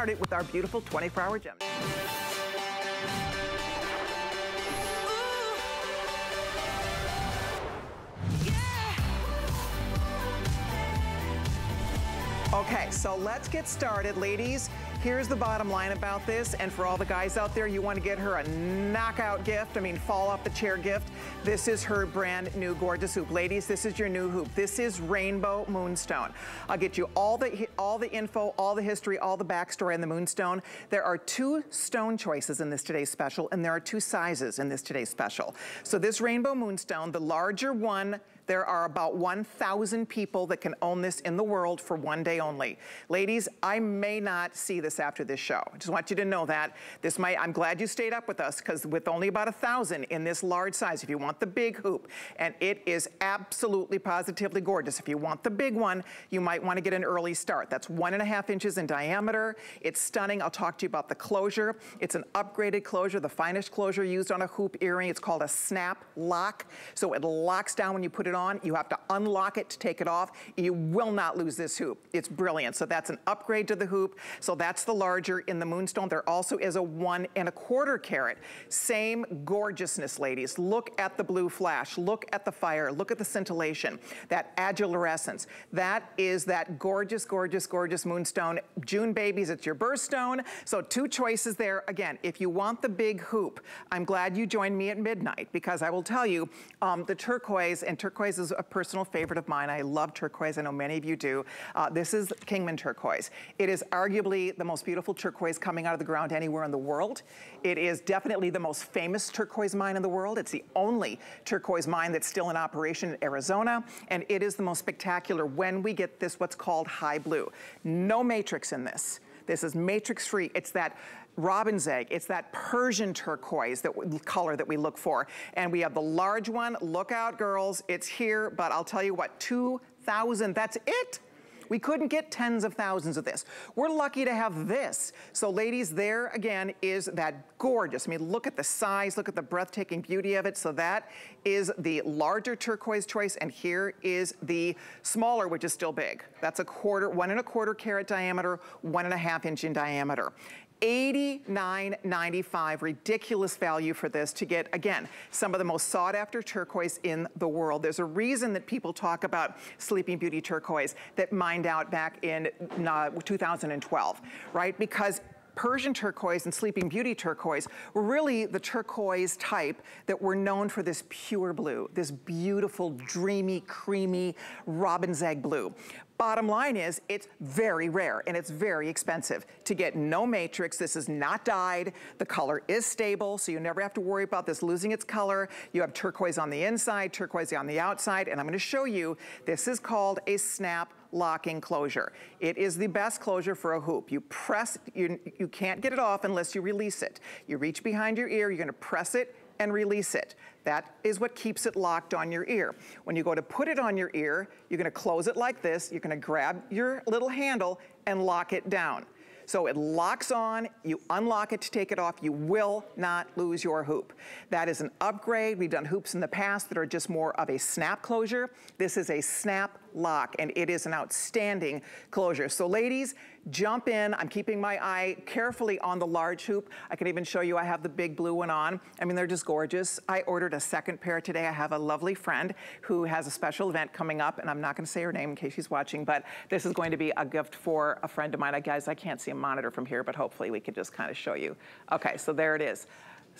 started with our beautiful 24-hour gem. Okay, so let's get started, ladies. Here's the bottom line about this, and for all the guys out there, you want to get her a knockout gift, I mean, fall off the chair gift. This is her brand new gorgeous hoop. Ladies, this is your new hoop. This is Rainbow Moonstone. I'll get you all the, all the info, all the history, all the backstory on the Moonstone. There are two stone choices in this today's special, and there are two sizes in this today's special. So this Rainbow Moonstone, the larger one, there are about 1,000 people that can own this in the world for one day only. Ladies, I may not see this after this show. I just want you to know that. This might, I'm glad you stayed up with us because with only about a 1,000 in this large size, if you want the big hoop, and it is absolutely positively gorgeous. If you want the big one, you might want to get an early start. That's one and a half inches in diameter. It's stunning. I'll talk to you about the closure. It's an upgraded closure, the finest closure used on a hoop earring. It's called a snap lock. So it locks down when you put it on on. You have to unlock it to take it off. You will not lose this hoop. It's brilliant. So that's an upgrade to the hoop. So that's the larger in the Moonstone. There also is a one and a quarter carat. Same gorgeousness, ladies. Look at the blue flash. Look at the fire. Look at the scintillation. That adularescence. That is that gorgeous, gorgeous, gorgeous Moonstone. June babies, it's your birthstone. So two choices there. Again, if you want the big hoop, I'm glad you joined me at midnight because I will tell you, um, the turquoise and turquoise turquoise is a personal favorite of mine. I love turquoise. I know many of you do. Uh, this is Kingman turquoise. It is arguably the most beautiful turquoise coming out of the ground anywhere in the world. It is definitely the most famous turquoise mine in the world. It's the only turquoise mine that's still in operation in Arizona. And it is the most spectacular when we get this what's called high blue. No matrix in this. This is matrix free. It's that robin's egg. It's that Persian turquoise that color that we look for. And we have the large one. Look out, girls. It's here, but I'll tell you what, 2,000, that's it. We couldn't get tens of thousands of this. We're lucky to have this. So ladies, there again is that gorgeous. I mean, look at the size, look at the breathtaking beauty of it. So that is the larger turquoise choice, and here is the smaller, which is still big. That's a quarter, one and a quarter carat diameter, one and a half inch in diameter. $89.95, ridiculous value for this to get, again, some of the most sought after turquoise in the world. There's a reason that people talk about Sleeping Beauty turquoise that mined out back in uh, 2012, right? Because Persian turquoise and Sleeping Beauty turquoise were really the turquoise type that were known for this pure blue, this beautiful, dreamy, creamy robin's egg blue. Bottom line is, it's very rare and it's very expensive. To get no matrix, this is not dyed, the color is stable, so you never have to worry about this losing its color. You have turquoise on the inside, turquoise on the outside, and I'm gonna show you, this is called a snap locking closure. It is the best closure for a hoop. You press, you, you can't get it off unless you release it. You reach behind your ear, you're gonna press it and release it. That is what keeps it locked on your ear. When you go to put it on your ear, you're gonna close it like this, you're gonna grab your little handle and lock it down. So it locks on, you unlock it to take it off, you will not lose your hoop. That is an upgrade. We've done hoops in the past that are just more of a snap closure. This is a snap lock and it is an outstanding closure. So ladies, jump in. I'm keeping my eye carefully on the large hoop. I can even show you I have the big blue one on. I mean, they're just gorgeous. I ordered a second pair today. I have a lovely friend who has a special event coming up, and I'm not gonna say her name in case she's watching, but this is going to be a gift for a friend of mine. I, guys, I can't see a monitor from here, but hopefully we can just kind of show you. Okay, so there it is.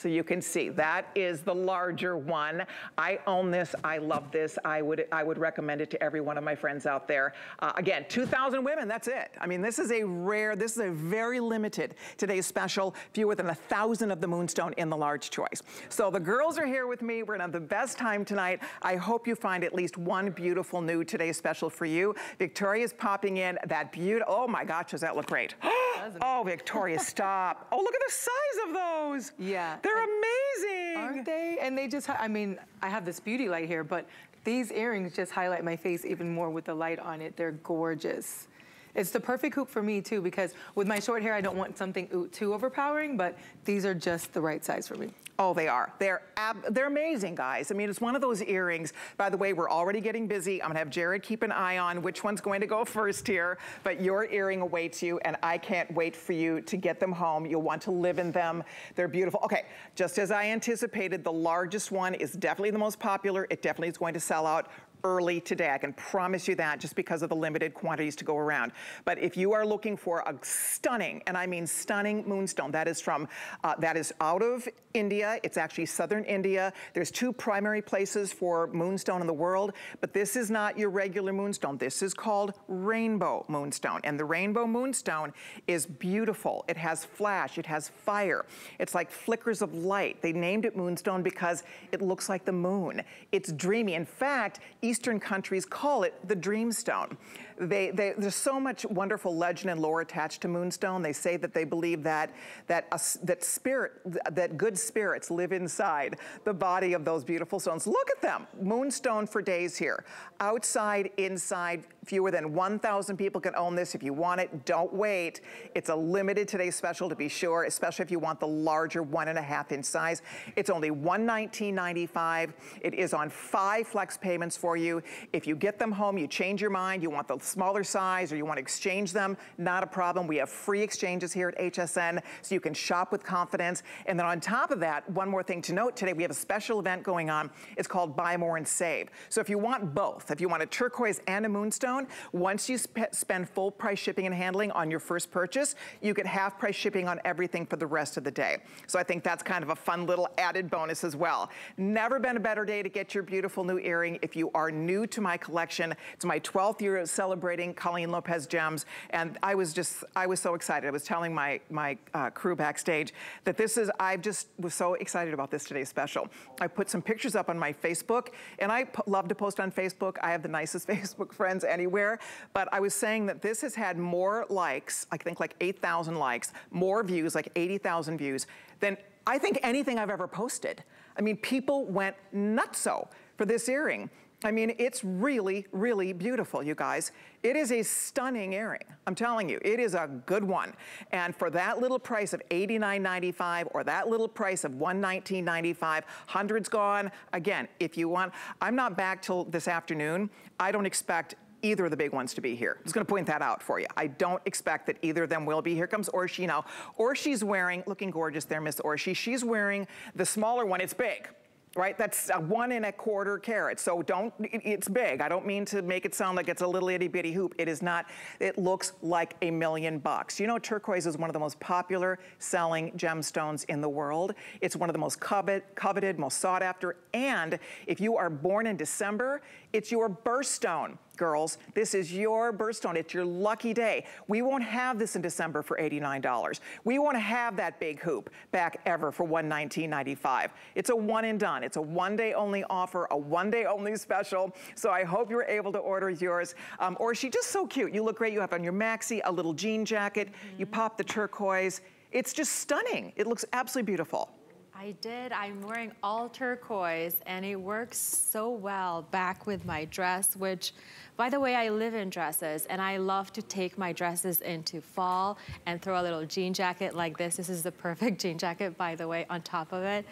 So you can see that is the larger one. I own this. I love this. I would I would recommend it to every one of my friends out there. Uh, again, 2,000 women. That's it. I mean, this is a rare. This is a very limited today's special. Fewer than a thousand of the Moonstone in the large choice. So the girls are here with me. We're gonna have the best time tonight. I hope you find at least one beautiful new today's special for you. Victoria's popping in. That beautiful. Oh my gosh, does that look great? oh, Victoria, stop. Oh, look at the size of those. Yeah. They're they're amazing. Aren't they? And they just, I mean, I have this beauty light here, but these earrings just highlight my face even more with the light on it. They're gorgeous. It's the perfect hoop for me too because with my short hair, I don't want something too overpowering, but these are just the right size for me. Oh, they are. They're they're amazing, guys. I mean, it's one of those earrings. By the way, we're already getting busy. I'm gonna have Jared keep an eye on which one's going to go first here, but your earring awaits you, and I can't wait for you to get them home. You'll want to live in them. They're beautiful. Okay, just as I anticipated, the largest one is definitely the most popular. It definitely is going to sell out early today. I can promise you that just because of the limited quantities to go around. But if you are looking for a stunning, and I mean stunning moonstone, that is from, uh, that is out of India. It's actually southern India. There's two primary places for moonstone in the world, but this is not your regular moonstone. This is called rainbow moonstone. And the rainbow moonstone is beautiful. It has flash, it has fire. It's like flickers of light. They named it moonstone because it looks like the moon. It's dreamy. In fact, Eastern countries call it the dreamstone. They, they, there's so much wonderful legend and lore attached to Moonstone. They say that they believe that that that spirit, that good spirits live inside the body of those beautiful stones. Look at them, Moonstone for days here. Outside, inside, fewer than 1,000 people can own this. If you want it, don't wait. It's a limited today special to be sure, especially if you want the larger one and a half inch size. It's only $119.95. It is on five flex payments for you. If you get them home, you change your mind, you want the smaller size or you want to exchange them, not a problem. We have free exchanges here at HSN so you can shop with confidence. And then on top of that, one more thing to note today, we have a special event going on. It's called Buy More and Save. So if you want both, if you want a turquoise and a moonstone, once you sp spend full price shipping and handling on your first purchase, you get half price shipping on everything for the rest of the day. So I think that's kind of a fun little added bonus as well. Never been a better day to get your beautiful new earring. If you are new to my collection, it's my 12th year celebrating celebrating Colleen Lopez gems. And I was just, I was so excited. I was telling my, my uh, crew backstage that this is, I just was so excited about this today's special. I put some pictures up on my Facebook and I love to post on Facebook. I have the nicest Facebook friends anywhere. But I was saying that this has had more likes, I think like 8,000 likes, more views, like 80,000 views than I think anything I've ever posted. I mean, people went nutso for this earring. I mean, it's really, really beautiful, you guys. It is a stunning earring. I'm telling you, it is a good one. And for that little price of $89.95 or that little price of $119.95, hundreds gone. Again, if you want, I'm not back till this afternoon. I don't expect either of the big ones to be here. Just gonna point that out for you. I don't expect that either of them will be. Here comes Orshi now. Orshi's wearing, looking gorgeous there, Miss Orshi. She's wearing the smaller one. It's big right? That's one and a quarter carat. So don't, it's big. I don't mean to make it sound like it's a little itty bitty hoop. It is not, it looks like a million bucks. You know, turquoise is one of the most popular selling gemstones in the world. It's one of the most covet, coveted, most sought after. And if you are born in December, it's your birthstone girls. This is your birthstone. It's your lucky day. We won't have this in December for $89. We won't have that big hoop back ever for $119.95. It's a one and done. It's a one day only offer, a one day only special. So I hope you're able to order yours. Um, Orshi just so cute. You look great. You have on your maxi, a little jean jacket. Mm -hmm. You pop the turquoise. It's just stunning. It looks absolutely beautiful. I did. I'm wearing all turquoise and it works so well back with my dress, which by the way, I live in dresses and I love to take my dresses into fall and throw a little jean jacket like this. This is the perfect jean jacket, by the way, on top of it.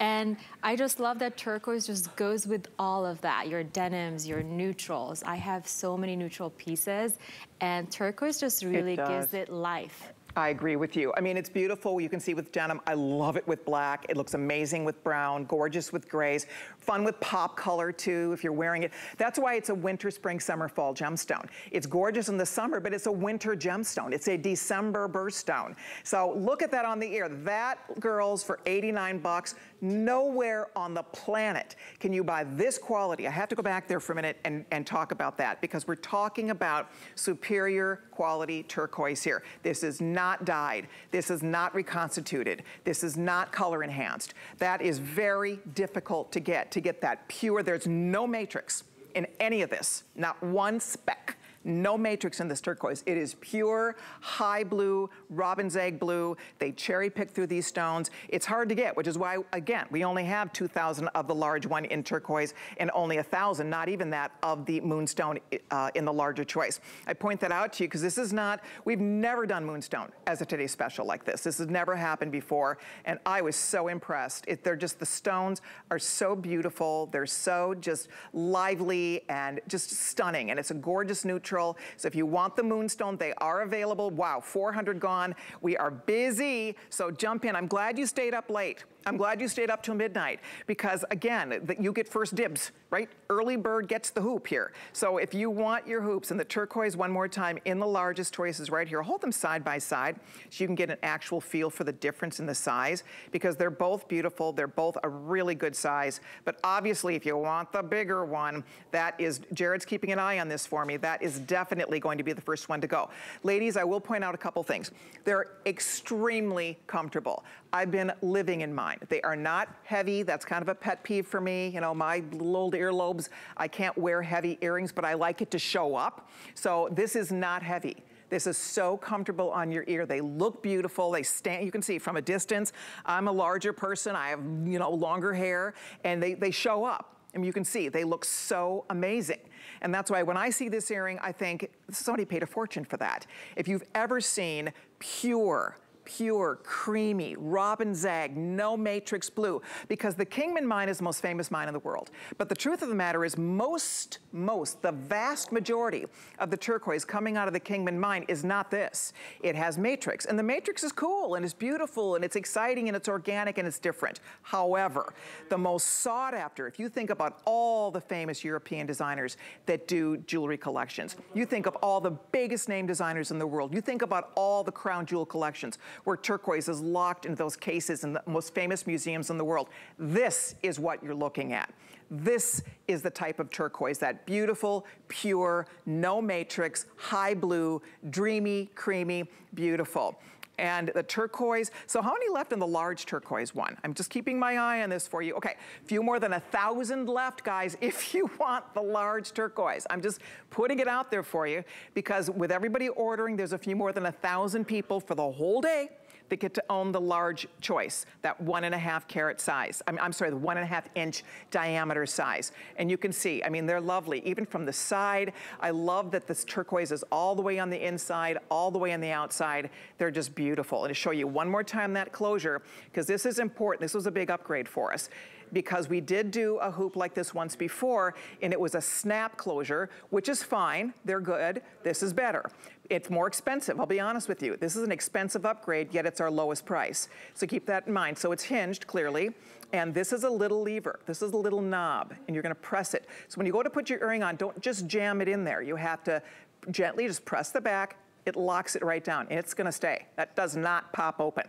And I just love that turquoise just goes with all of that, your denims, your neutrals. I have so many neutral pieces and turquoise just really it gives it life. I agree with you. I mean, it's beautiful. You can see with denim. I love it with black. It looks amazing with brown, gorgeous with grays, fun with pop color too if you're wearing it. That's why it's a winter, spring, summer, fall gemstone. It's gorgeous in the summer, but it's a winter gemstone. It's a December birthstone. So look at that on the ear. That, girls, for 89 bucks, nowhere on the planet can you buy this quality. I have to go back there for a minute and, and talk about that because we're talking about superior quality turquoise here. This is not dyed. This is not reconstituted. This is not color enhanced. That is very difficult to get, to get that pure. There's no matrix in any of this, not one speck No matrix in this turquoise. It is pure high blue, robin's egg blue. They cherry pick through these stones. It's hard to get, which is why, again, we only have 2,000 of the large one in turquoise and only 1,000, not even that, of the moonstone uh, in the larger choice. I point that out to you because this is not, we've never done moonstone as a Today Special like this. This has never happened before, and I was so impressed. It, they're just, the stones are so beautiful. They're so just lively and just stunning, and it's a gorgeous So if you want the moonstone, they are available. Wow, 400 gone. We are busy, so jump in. I'm glad you stayed up late. I'm glad you stayed up till midnight because again, you get first dibs, right? Early bird gets the hoop here. So if you want your hoops and the turquoise one more time in the largest choices right here, hold them side by side so you can get an actual feel for the difference in the size because they're both beautiful. They're both a really good size. But obviously if you want the bigger one, that is, Jared's keeping an eye on this for me. That is definitely going to be the first one to go. Ladies, I will point out a couple things. They're extremely comfortable. I've been living in mine. They are not heavy. That's kind of a pet peeve for me. You know, my little old earlobes, I can't wear heavy earrings, but I like it to show up. So this is not heavy. This is so comfortable on your ear. They look beautiful. They stand, you can see from a distance. I'm a larger person. I have, you know, longer hair and they, they show up. I mean, you can see they look so amazing. And that's why when I see this earring, I think somebody paid a fortune for that. If you've ever seen pure, pure, creamy, robin's egg, no matrix blue, because the Kingman mine is the most famous mine in the world. But the truth of the matter is most, most, the vast majority of the turquoise coming out of the Kingman mine is not this. It has matrix, and the matrix is cool, and it's beautiful, and it's exciting, and it's organic, and it's different. However, the most sought after, if you think about all the famous European designers that do jewelry collections, you think of all the biggest name designers in the world, you think about all the crown jewel collections, where turquoise is locked into those cases in the most famous museums in the world. This is what you're looking at. This is the type of turquoise, that beautiful, pure, no matrix, high blue, dreamy, creamy, beautiful and the turquoise. So how many left in the large turquoise one? I'm just keeping my eye on this for you. Okay, few more than a thousand left, guys, if you want the large turquoise. I'm just putting it out there for you because with everybody ordering, there's a few more than a thousand people for the whole day that get to own the large choice, that one and a half carat size. I'm, I'm, sorry, the one and a half inch diameter size. And you can see, I mean, they're lovely, even from the side. I love that this turquoise is all the way on the inside, all the way on the outside. They're just beautiful. And to show you one more time that closure, because this is important, this was a big upgrade for us because we did do a hoop like this once before and it was a snap closure, which is fine, they're good. This is better. It's more expensive, I'll be honest with you. This is an expensive upgrade, yet it's our lowest price. So keep that in mind. So it's hinged, clearly, and this is a little lever. This is a little knob, and you're gonna press it. So when you go to put your earring on, don't just jam it in there. You have to gently just press the back, it locks it right down, and it's gonna stay. That does not pop open.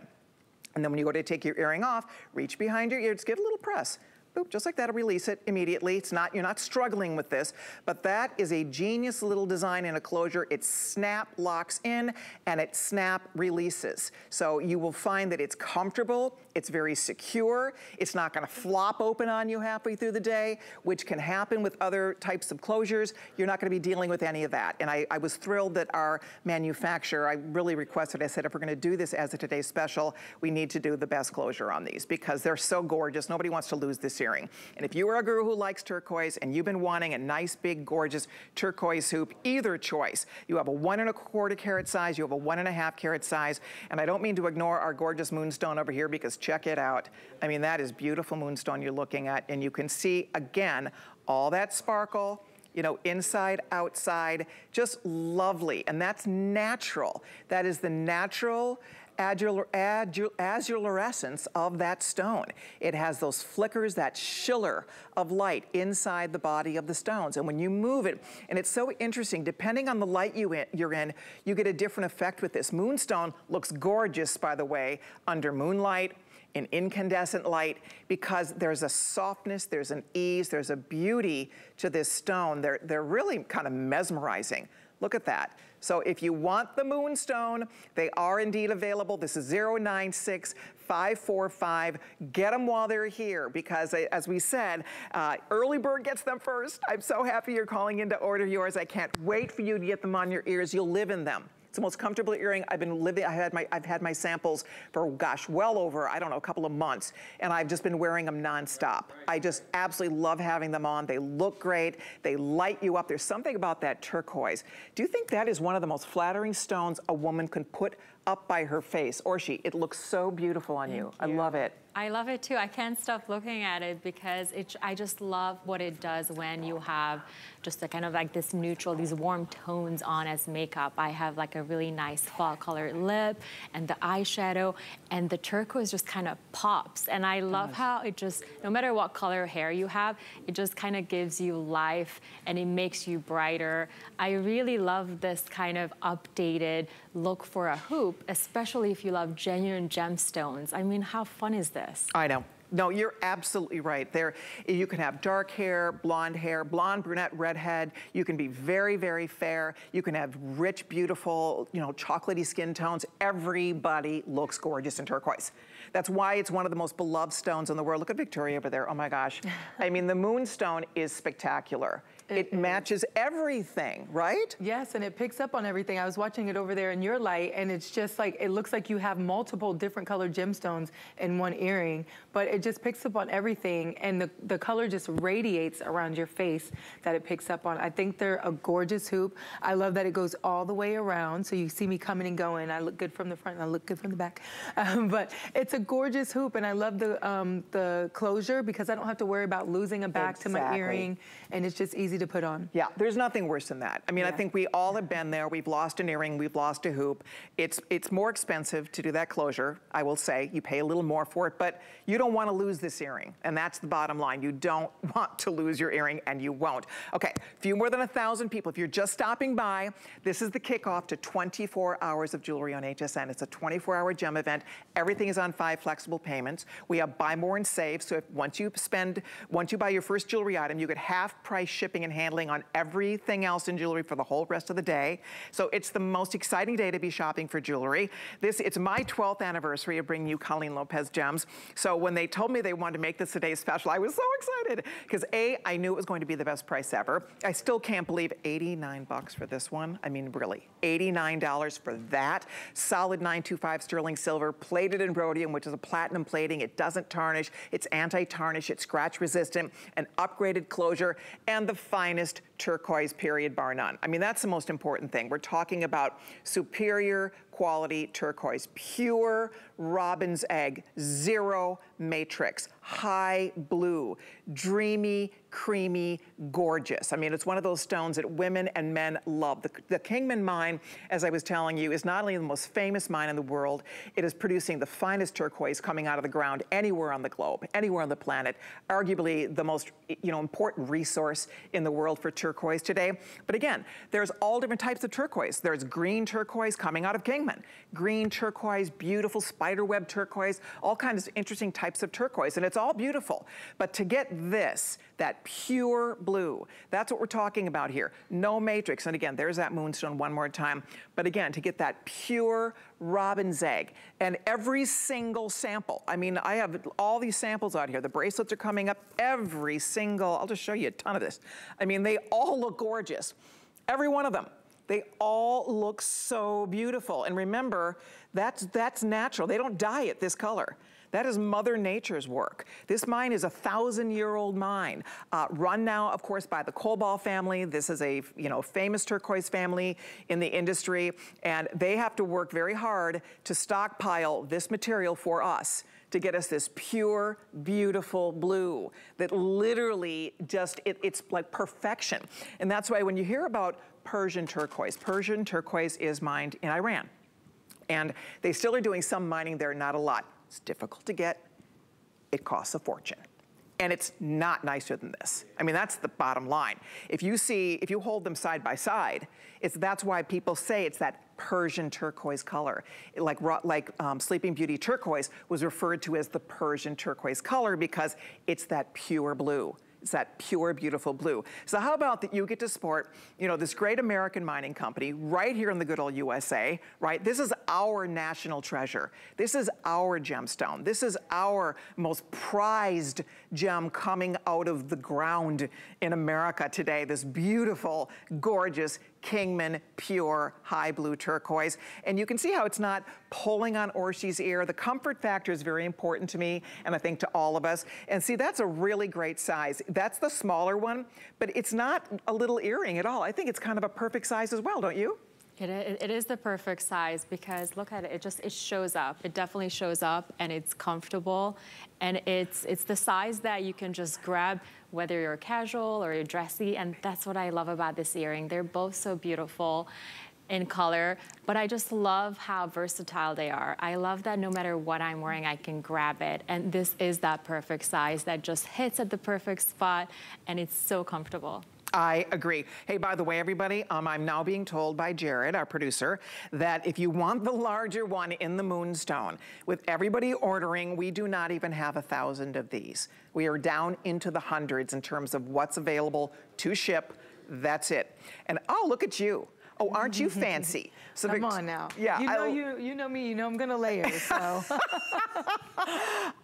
And then when you go to take your earring off, reach behind your ear, just give a little press boop, just like that, release it immediately. It's not, you're not struggling with this, but that is a genius little design in a closure. It snap locks in and it snap releases. So you will find that it's comfortable, it's very secure, it's not gonna flop open on you halfway through the day, which can happen with other types of closures. You're not gonna be dealing with any of that. And I, I was thrilled that our manufacturer, I really requested, I said, if we're gonna do this as a Today Special, we need to do the best closure on these because they're so gorgeous. Nobody wants to lose this earring. And if you are a girl who likes turquoise and you've been wanting a nice, big, gorgeous turquoise hoop, either choice, you have a one and a quarter carat size, you have a one and a half carat size, and I don't mean to ignore our gorgeous moonstone over here because check it out. I mean, that is beautiful moonstone you're looking at, and you can see, again, all that sparkle, you know, inside, outside, just lovely. And that's natural. That is the natural azurescence of that stone. It has those flickers, that schiller of light inside the body of the stones. And when you move it, and it's so interesting, depending on the light you in, you're in, you get a different effect with this. Moonstone looks gorgeous, by the way, under moonlight, in incandescent light because there's a softness, there's an ease, there's a beauty to this stone. They're, they're really kind of mesmerizing. Look at that. So if you want the Moonstone, they are indeed available. This is 096 545. Get them while they're here because as we said, uh, early bird gets them first. I'm so happy you're calling in to order yours. I can't wait for you to get them on your ears. You'll live in them. It's the most comfortable earring. I've been living, I had my, I've had my samples for, gosh, well over, I don't know, a couple of months. And I've just been wearing them nonstop. I just absolutely love having them on. They look great. They light you up. There's something about that turquoise. Do you think that is one of the most flattering stones a woman can put up by her face, Orshi. It looks so beautiful on you. you. I love it. I love it too. I can't stop looking at it because it, I just love what it does when you have just a kind of like this neutral, these warm tones on as makeup. I have like a really nice fall colored lip and the eyeshadow and the turquoise just kind of pops. And I love how it just, no matter what color hair you have, it just kind of gives you life and it makes you brighter. I really love this kind of updated look for a hoop, especially if you love genuine gemstones. I mean, how fun is this? I know. No, you're absolutely right. There, you can have dark hair, blonde hair, blonde, brunette, redhead. You can be very, very fair. You can have rich, beautiful, you know, chocolatey skin tones. Everybody looks gorgeous in turquoise. That's why it's one of the most beloved stones in the world. Look at Victoria over there. Oh my gosh. I mean, the moonstone is spectacular. It, it matches everything, right? Yes, and it picks up on everything. I was watching it over there in your light, and it's just like, it looks like you have multiple different colored gemstones in one earring, but it just picks up on everything, and the, the color just radiates around your face that it picks up on. I think they're a gorgeous hoop. I love that it goes all the way around, so you see me coming and going. I look good from the front, and I look good from the back. Um, but it's a gorgeous hoop, and I love the, um, the closure because I don't have to worry about losing a back exactly. to my earring, and it's just easy easy to put on. Yeah, there's nothing worse than that. I mean, yeah. I think we all have been there. We've lost an earring, we've lost a hoop. It's, it's more expensive to do that closure, I will say. You pay a little more for it, but you don't want to lose this earring. And that's the bottom line. You don't want to lose your earring, and you won't. Okay, few more than a thousand people. If you're just stopping by, this is the kickoff to 24 hours of jewelry on HSN. It's a 24-hour gem event. Everything is on five flexible payments. We have buy more and save. So if once you spend, once you buy your first jewelry item, you get half price shipping and handling on everything else in jewelry for the whole rest of the day. So it's the most exciting day to be shopping for jewelry. This, it's my 12th anniversary of bringing you Colleen Lopez gems. So when they told me they wanted to make this a day special, I was so excited because A, I knew it was going to be the best price ever. I still can't believe 89 bucks for this one. I mean, really, $89 for that. Solid 925 sterling silver, plated in rhodium, which is a platinum plating. It doesn't tarnish. It's anti-tarnish. It's scratch resistant, an upgraded closure, and the finest turquoise period bar none. I mean, that's the most important thing. We're talking about superior quality turquoise, pure robin's egg, zero matrix, high blue, dreamy, creamy, gorgeous. I mean, it's one of those stones that women and men love. The, the Kingman mine, as I was telling you, is not only the most famous mine in the world, it is producing the finest turquoise coming out of the ground anywhere on the globe, anywhere on the planet, arguably the most you know, important resource in the world for turquoise today. But again, there's all different types of turquoise. There's green turquoise coming out of Kingman, green turquoise, beautiful spiderweb turquoise, all kinds of interesting types of turquoise, and it's all beautiful. But to get this, that pure blue, that's what we're talking about here. No matrix, and again, there's that moonstone one more time. But again, to get that pure robin's egg, and every single sample, I mean, I have all these samples out here. The bracelets are coming up, every single, I'll just show you a ton of this. I mean, they all look gorgeous. Every one of them. They all look so beautiful. And remember, that's, that's natural. They don't dye it this color. That is Mother Nature's work. This mine is a thousand-year-old mine, uh, run now, of course, by the Colbaugh family. This is a you know famous turquoise family in the industry, and they have to work very hard to stockpile this material for us to get us this pure, beautiful blue that literally just, it, it's like perfection. And that's why when you hear about Persian turquoise. Persian turquoise is mined in Iran. And they still are doing some mining there, not a lot. It's difficult to get. It costs a fortune. And it's not nicer than this. I mean, that's the bottom line. If you see, if you hold them side by side, it's, that's why people say it's that Persian turquoise color. Like, like um, Sleeping Beauty turquoise was referred to as the Persian turquoise color because it's that pure blue. It's that pure, beautiful blue. So how about that you get to sport, you know, this great American mining company right here in the good old USA, right? This is our national treasure. This is our gemstone. This is our most prized gem coming out of the ground in America today. This beautiful, gorgeous, Kingman pure high blue turquoise. And you can see how it's not pulling on Orshi's ear. The comfort factor is very important to me and I think to all of us. And see, that's a really great size. That's the smaller one, but it's not a little earring at all. I think it's kind of a perfect size as well, don't you? It, it is the perfect size because look at it, it just, it shows up. It definitely shows up and it's comfortable and it's, it's the size that you can just grab whether you're casual or you're dressy and that's what I love about this earring. They're both so beautiful in color, but I just love how versatile they are. I love that no matter what I'm wearing, I can grab it. And this is that perfect size that just hits at the perfect spot and it's so comfortable. I agree. Hey, by the way, everybody, um, I'm now being told by Jared, our producer, that if you want the larger one in the Moonstone, with everybody ordering, we do not even have a thousand of these. We are down into the hundreds in terms of what's available to ship. That's it. And oh, look at you. Oh, aren't you fancy? So Come on now. Yeah. You know, I, you, you know me, you know I'm gonna layer, so.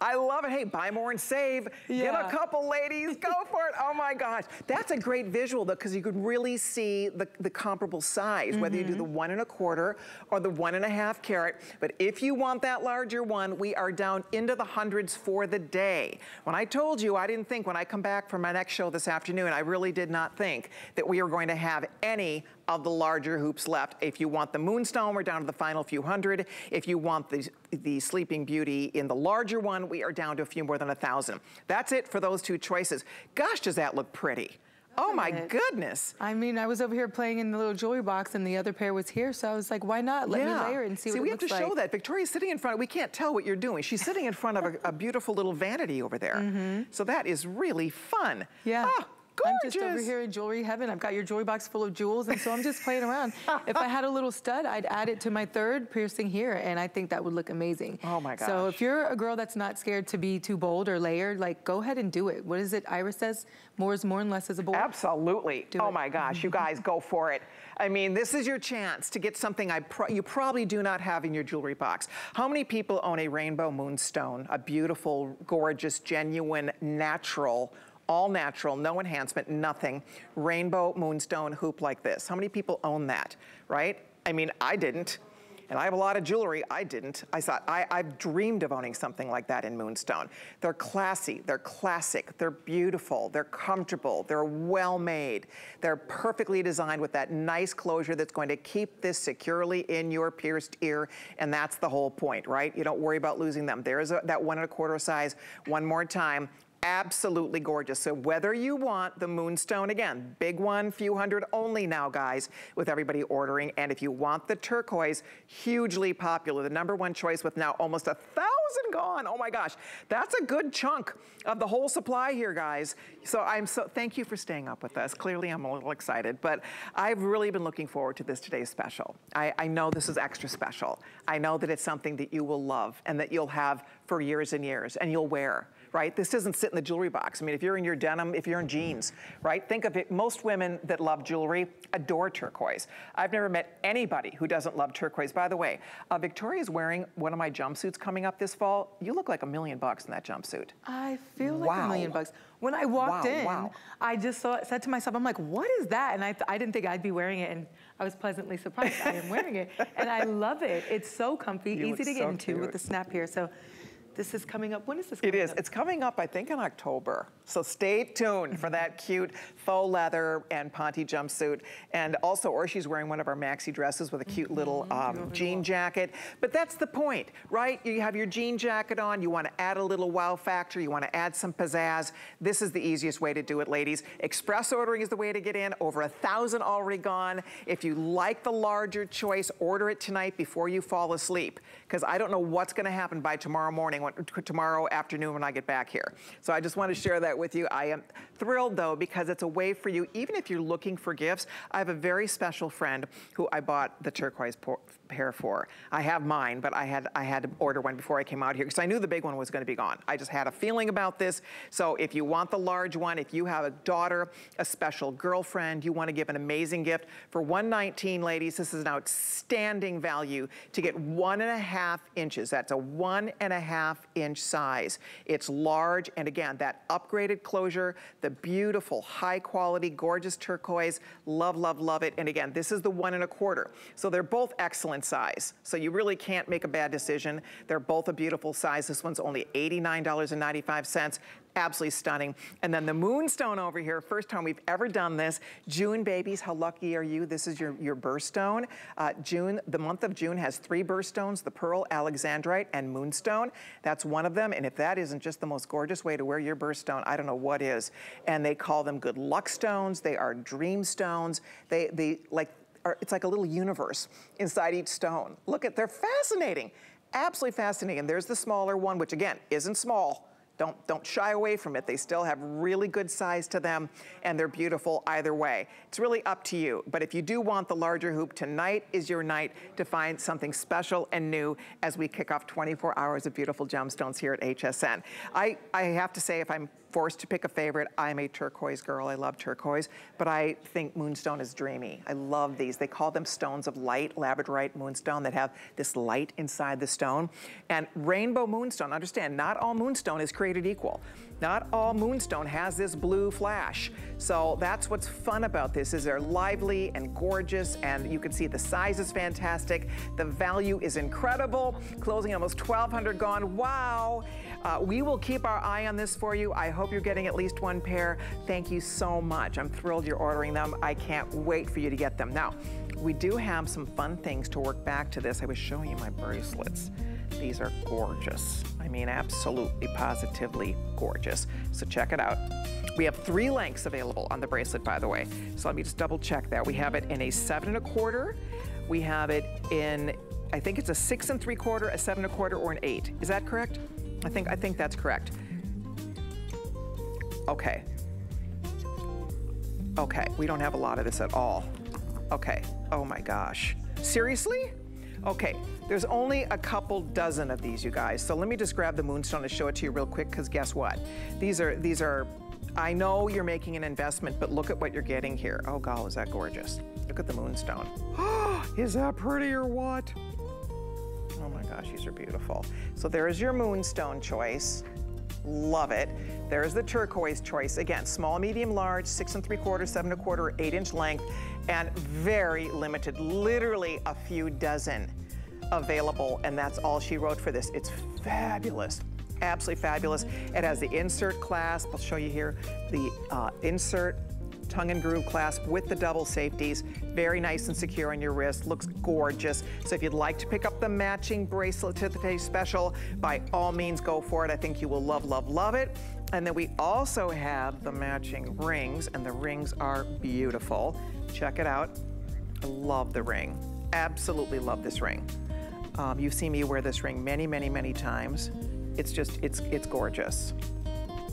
I love it. Hey, buy more and save. Yeah. Get a couple ladies, go for it. Oh my gosh. That's a great visual though, because you could really see the, the comparable size, mm -hmm. whether you do the mm-hmm. one and a quarter or the one and a half carat. But if you want that larger one, we are down into the hundreds for the day. When I told you, I didn't think when I come back from my next show this afternoon, I really did not think that we are going to have any of the larger hoops left. If you want the Moonstone, we're down to the final few hundred. If you want the, the Sleeping Beauty in the larger one, we are down to a few more than a thousand. That's it for those two choices. Gosh, does that look pretty. Oh my it. goodness. I mean, I was over here playing in the little jewelry box and the other pair was here. So I was like, why not? Let yeah. me layer it and see, see what it looks like. See, we have to show that. Victoria's sitting in front of, we can't tell what you're doing. She's sitting in front of a, a beautiful little vanity over there. Mm -hmm. So that is really fun. Yeah. Ah, Gorgeous. I'm just over here in jewelry heaven. I've got your jewelry box full of jewels, and so I'm just playing around. if I had a little stud, I'd add it to my third piercing here, and I think that would look amazing. Oh my gosh. So if you're a girl that's not scared to be too bold or layered, like go ahead and do it. What is it Iris says? More is more and less is a boy. Absolutely. Do oh it. my gosh, you guys go for it. I mean, this is your chance to get something I pro you probably do not have in your jewelry box. How many people own a rainbow moonstone, a beautiful, gorgeous, genuine, natural all natural, no enhancement, nothing, rainbow moonstone hoop like this. How many people own that, right? I mean, I didn't. And I have a lot of jewelry. I didn't. I thought, I, I've dreamed of owning something like that in Moonstone. They're classy, they're classic, they're beautiful, they're comfortable, they're well made. They're perfectly designed with that nice closure that's going to keep this securely in your pierced ear. And that's the whole point, right? You don't worry about losing them. There is a, that one and a quarter size. One more time, absolutely gorgeous. So whether you want the Moonstone, again, big one, few hundred only now, guys, with everybody ordering. And if you want the turquoise, hugely popular, the number one choice with now almost a thousand gone. Oh my gosh, that's a good chunk of the whole supply here, guys. So I'm so, thank you for staying up with us. Clearly I'm a little excited, but I've really been looking forward to this today's special. I, I know this is extra special. I know that it's something that you will love and that you'll have for years and years and you'll wear right? This doesn't sit in the jewelry box. I mean, if you're in your denim, if you're in jeans, right? Think of it, most women that love jewelry adore turquoise. I've never met anybody who doesn't love turquoise. By the way, uh, Victoria's wearing one of my jumpsuits coming up this fall. You look like a million bucks in that jumpsuit. I feel like a million bucks. When I walked wow, in, wow. I just saw, said to myself, I'm like, what is that? And I, I didn't think I'd be wearing it. And I was pleasantly surprised I am wearing it. And I love it. It's so comfy, you easy to get so into cute. with the snap here. So this is coming up. When is this It is. Up? It's coming up, I think, in October. So stay tuned for that cute faux leather and Ponte jumpsuit. And also, Orshi's wearing one of our maxi dresses with a cute mm -hmm. little um, jean jacket. But that's the point, right? You have your jean jacket on. You want to add a little wow factor. You want to add some pizzazz. This is the easiest way to do it, ladies. Express ordering is the way to get in. Over a thousand already gone. If you like the larger choice, order it tonight before you fall asleep. Because I don't know what's going to happen by tomorrow morning when, tomorrow afternoon when I get back here. So I just want to share that with you. I am thrilled though because it's a way for you, even if you're looking for gifts, I have a very special friend who I bought the turquoise pair for. I have mine, but I had, I had to order one before I came out here because I knew the big one was gonna be gone. I just had a feeling about this. So if you want the large one, if you have a daughter, a special girlfriend, you wanna give an amazing gift, for 119 ladies, this is an outstanding value to get one and a half inches. That's a one and a half inch size. It's large, and again, that upgraded closure, the beautiful, high quality, gorgeous turquoise, love, love, love it. And again, this is the one and a quarter. So they're both excellent size. So you really can't make a bad decision. They're both a beautiful size. This one's only $89.95 absolutely stunning. And then the moonstone over here, first time we've ever done this. June babies, how lucky are you? This is your, your birthstone. Uh, June, the month of June has three birthstones, the pearl, alexandrite, and moonstone. That's one of them. And if that isn't just the most gorgeous way to wear your birthstone, I don't know what is. And they call them good luck stones. They are dream stones. They, they like, are, it's like a little universe inside each stone. Look at, they're fascinating. Absolutely fascinating. And there's the smaller one, which again, isn't small don't, don't shy away from it. They still have really good size to them and they're beautiful either way. It's really up to you. But if you do want the larger hoop, tonight is your night to find something special and new as we kick off 24 hours of beautiful gemstones here at HSN. I, I have to say, if I'm forced to pick a favorite, I'm a turquoise girl. I love turquoise, but I think moonstone is dreamy. I love these. They call them stones of light, labradorite moonstone that have this light inside the stone. And rainbow moonstone, understand, not all moonstone is created equal. Not all moonstone has this blue flash. So that's what's fun about this is they're lively and gorgeous and you can see the size is fantastic. The value is incredible. Closing almost 1,200 gone. Wow. Uh, we will keep our eye on this for you. I hope you're getting at least one pair. Thank you so much. I'm thrilled you're ordering them. I can't wait for you to get them. Now, we do have some fun things to work back to this. I was showing you my bracelets. These are gorgeous. I mean, absolutely, positively gorgeous. So check it out. We have three lengths available on the bracelet, by the way. So let me just double check that. We have it in a seven and a quarter. We have it in, I think it's a six and three quarter, a seven and a quarter, or an eight. Is that correct? I think, I think that's correct. Okay. Okay, we don't have a lot of this at all. Okay, oh my gosh. Seriously? Okay, there's only a couple dozen of these, you guys. So let me just grab the moonstone and show it to you real quick, because guess what? These are, these are, I know you're making an investment, but look at what you're getting here. Oh God, is that gorgeous. Look at the moonstone. is that pretty or what? Gosh, these are beautiful. So there's your moonstone choice. Love it. There's the turquoise choice. Again, small, medium, large, six and three quarters, seven and a quarter, eight inch length, and very limited, literally a few dozen available, and that's all she wrote for this. It's fabulous absolutely fabulous. It has the insert clasp. I'll show you here the uh, insert tongue and groove clasp with the double safeties. Very nice and secure on your wrist. Looks gorgeous. So if you'd like to pick up the matching bracelet to today's special, by all means go for it. I think you will love, love, love it. And then we also have the matching rings, and the rings are beautiful. Check it out. I love the ring. Absolutely love this ring. Um, you've seen me wear this ring many, many, many times. It's just, it's, it's gorgeous.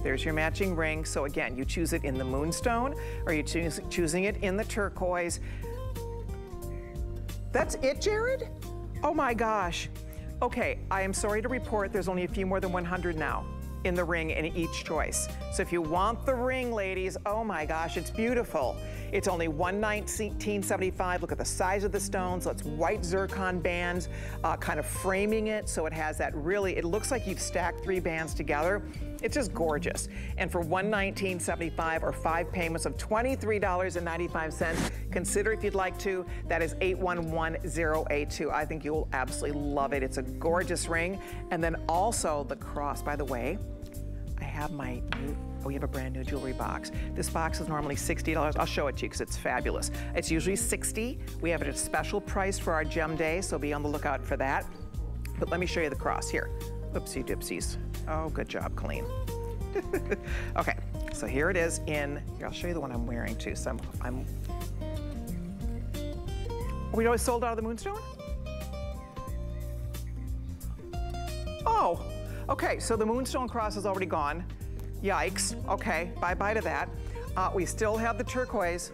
There's your matching ring. So again, you choose it in the moonstone or you choose choosing it in the turquoise. That's it, Jared? Oh my gosh. Okay, I am sorry to report there's only a few more than 100 now in the ring in each choice. So if you want the ring, ladies, oh my gosh, it's beautiful. It's only $119.75. Look at the size of the stones. So it's white zircon bands, uh, kind of framing it. So it has that really, it looks like you've stacked three bands together. It's just gorgeous. And for $119.75 or five payments of $23.95, consider if you'd like to. That is 811082. I think you'll absolutely love it. It's a gorgeous ring. And then also the cross, by the way, I have my new Oh, we have a brand new jewelry box. This box is normally $60. I'll show it to you because it's fabulous. It's usually 60. We have it at a special price for our gem day, so be on the lookout for that. But let me show you the cross here. Oopsie dipsies. Oh, good job, Colleen. okay, so here it is in, here, I'll show you the one I'm wearing too. So I'm, I'm we always sold out of the Moonstone? Oh, okay, so the Moonstone Cross is already gone. Yikes, okay, bye-bye to that. Uh, we still have the turquoise.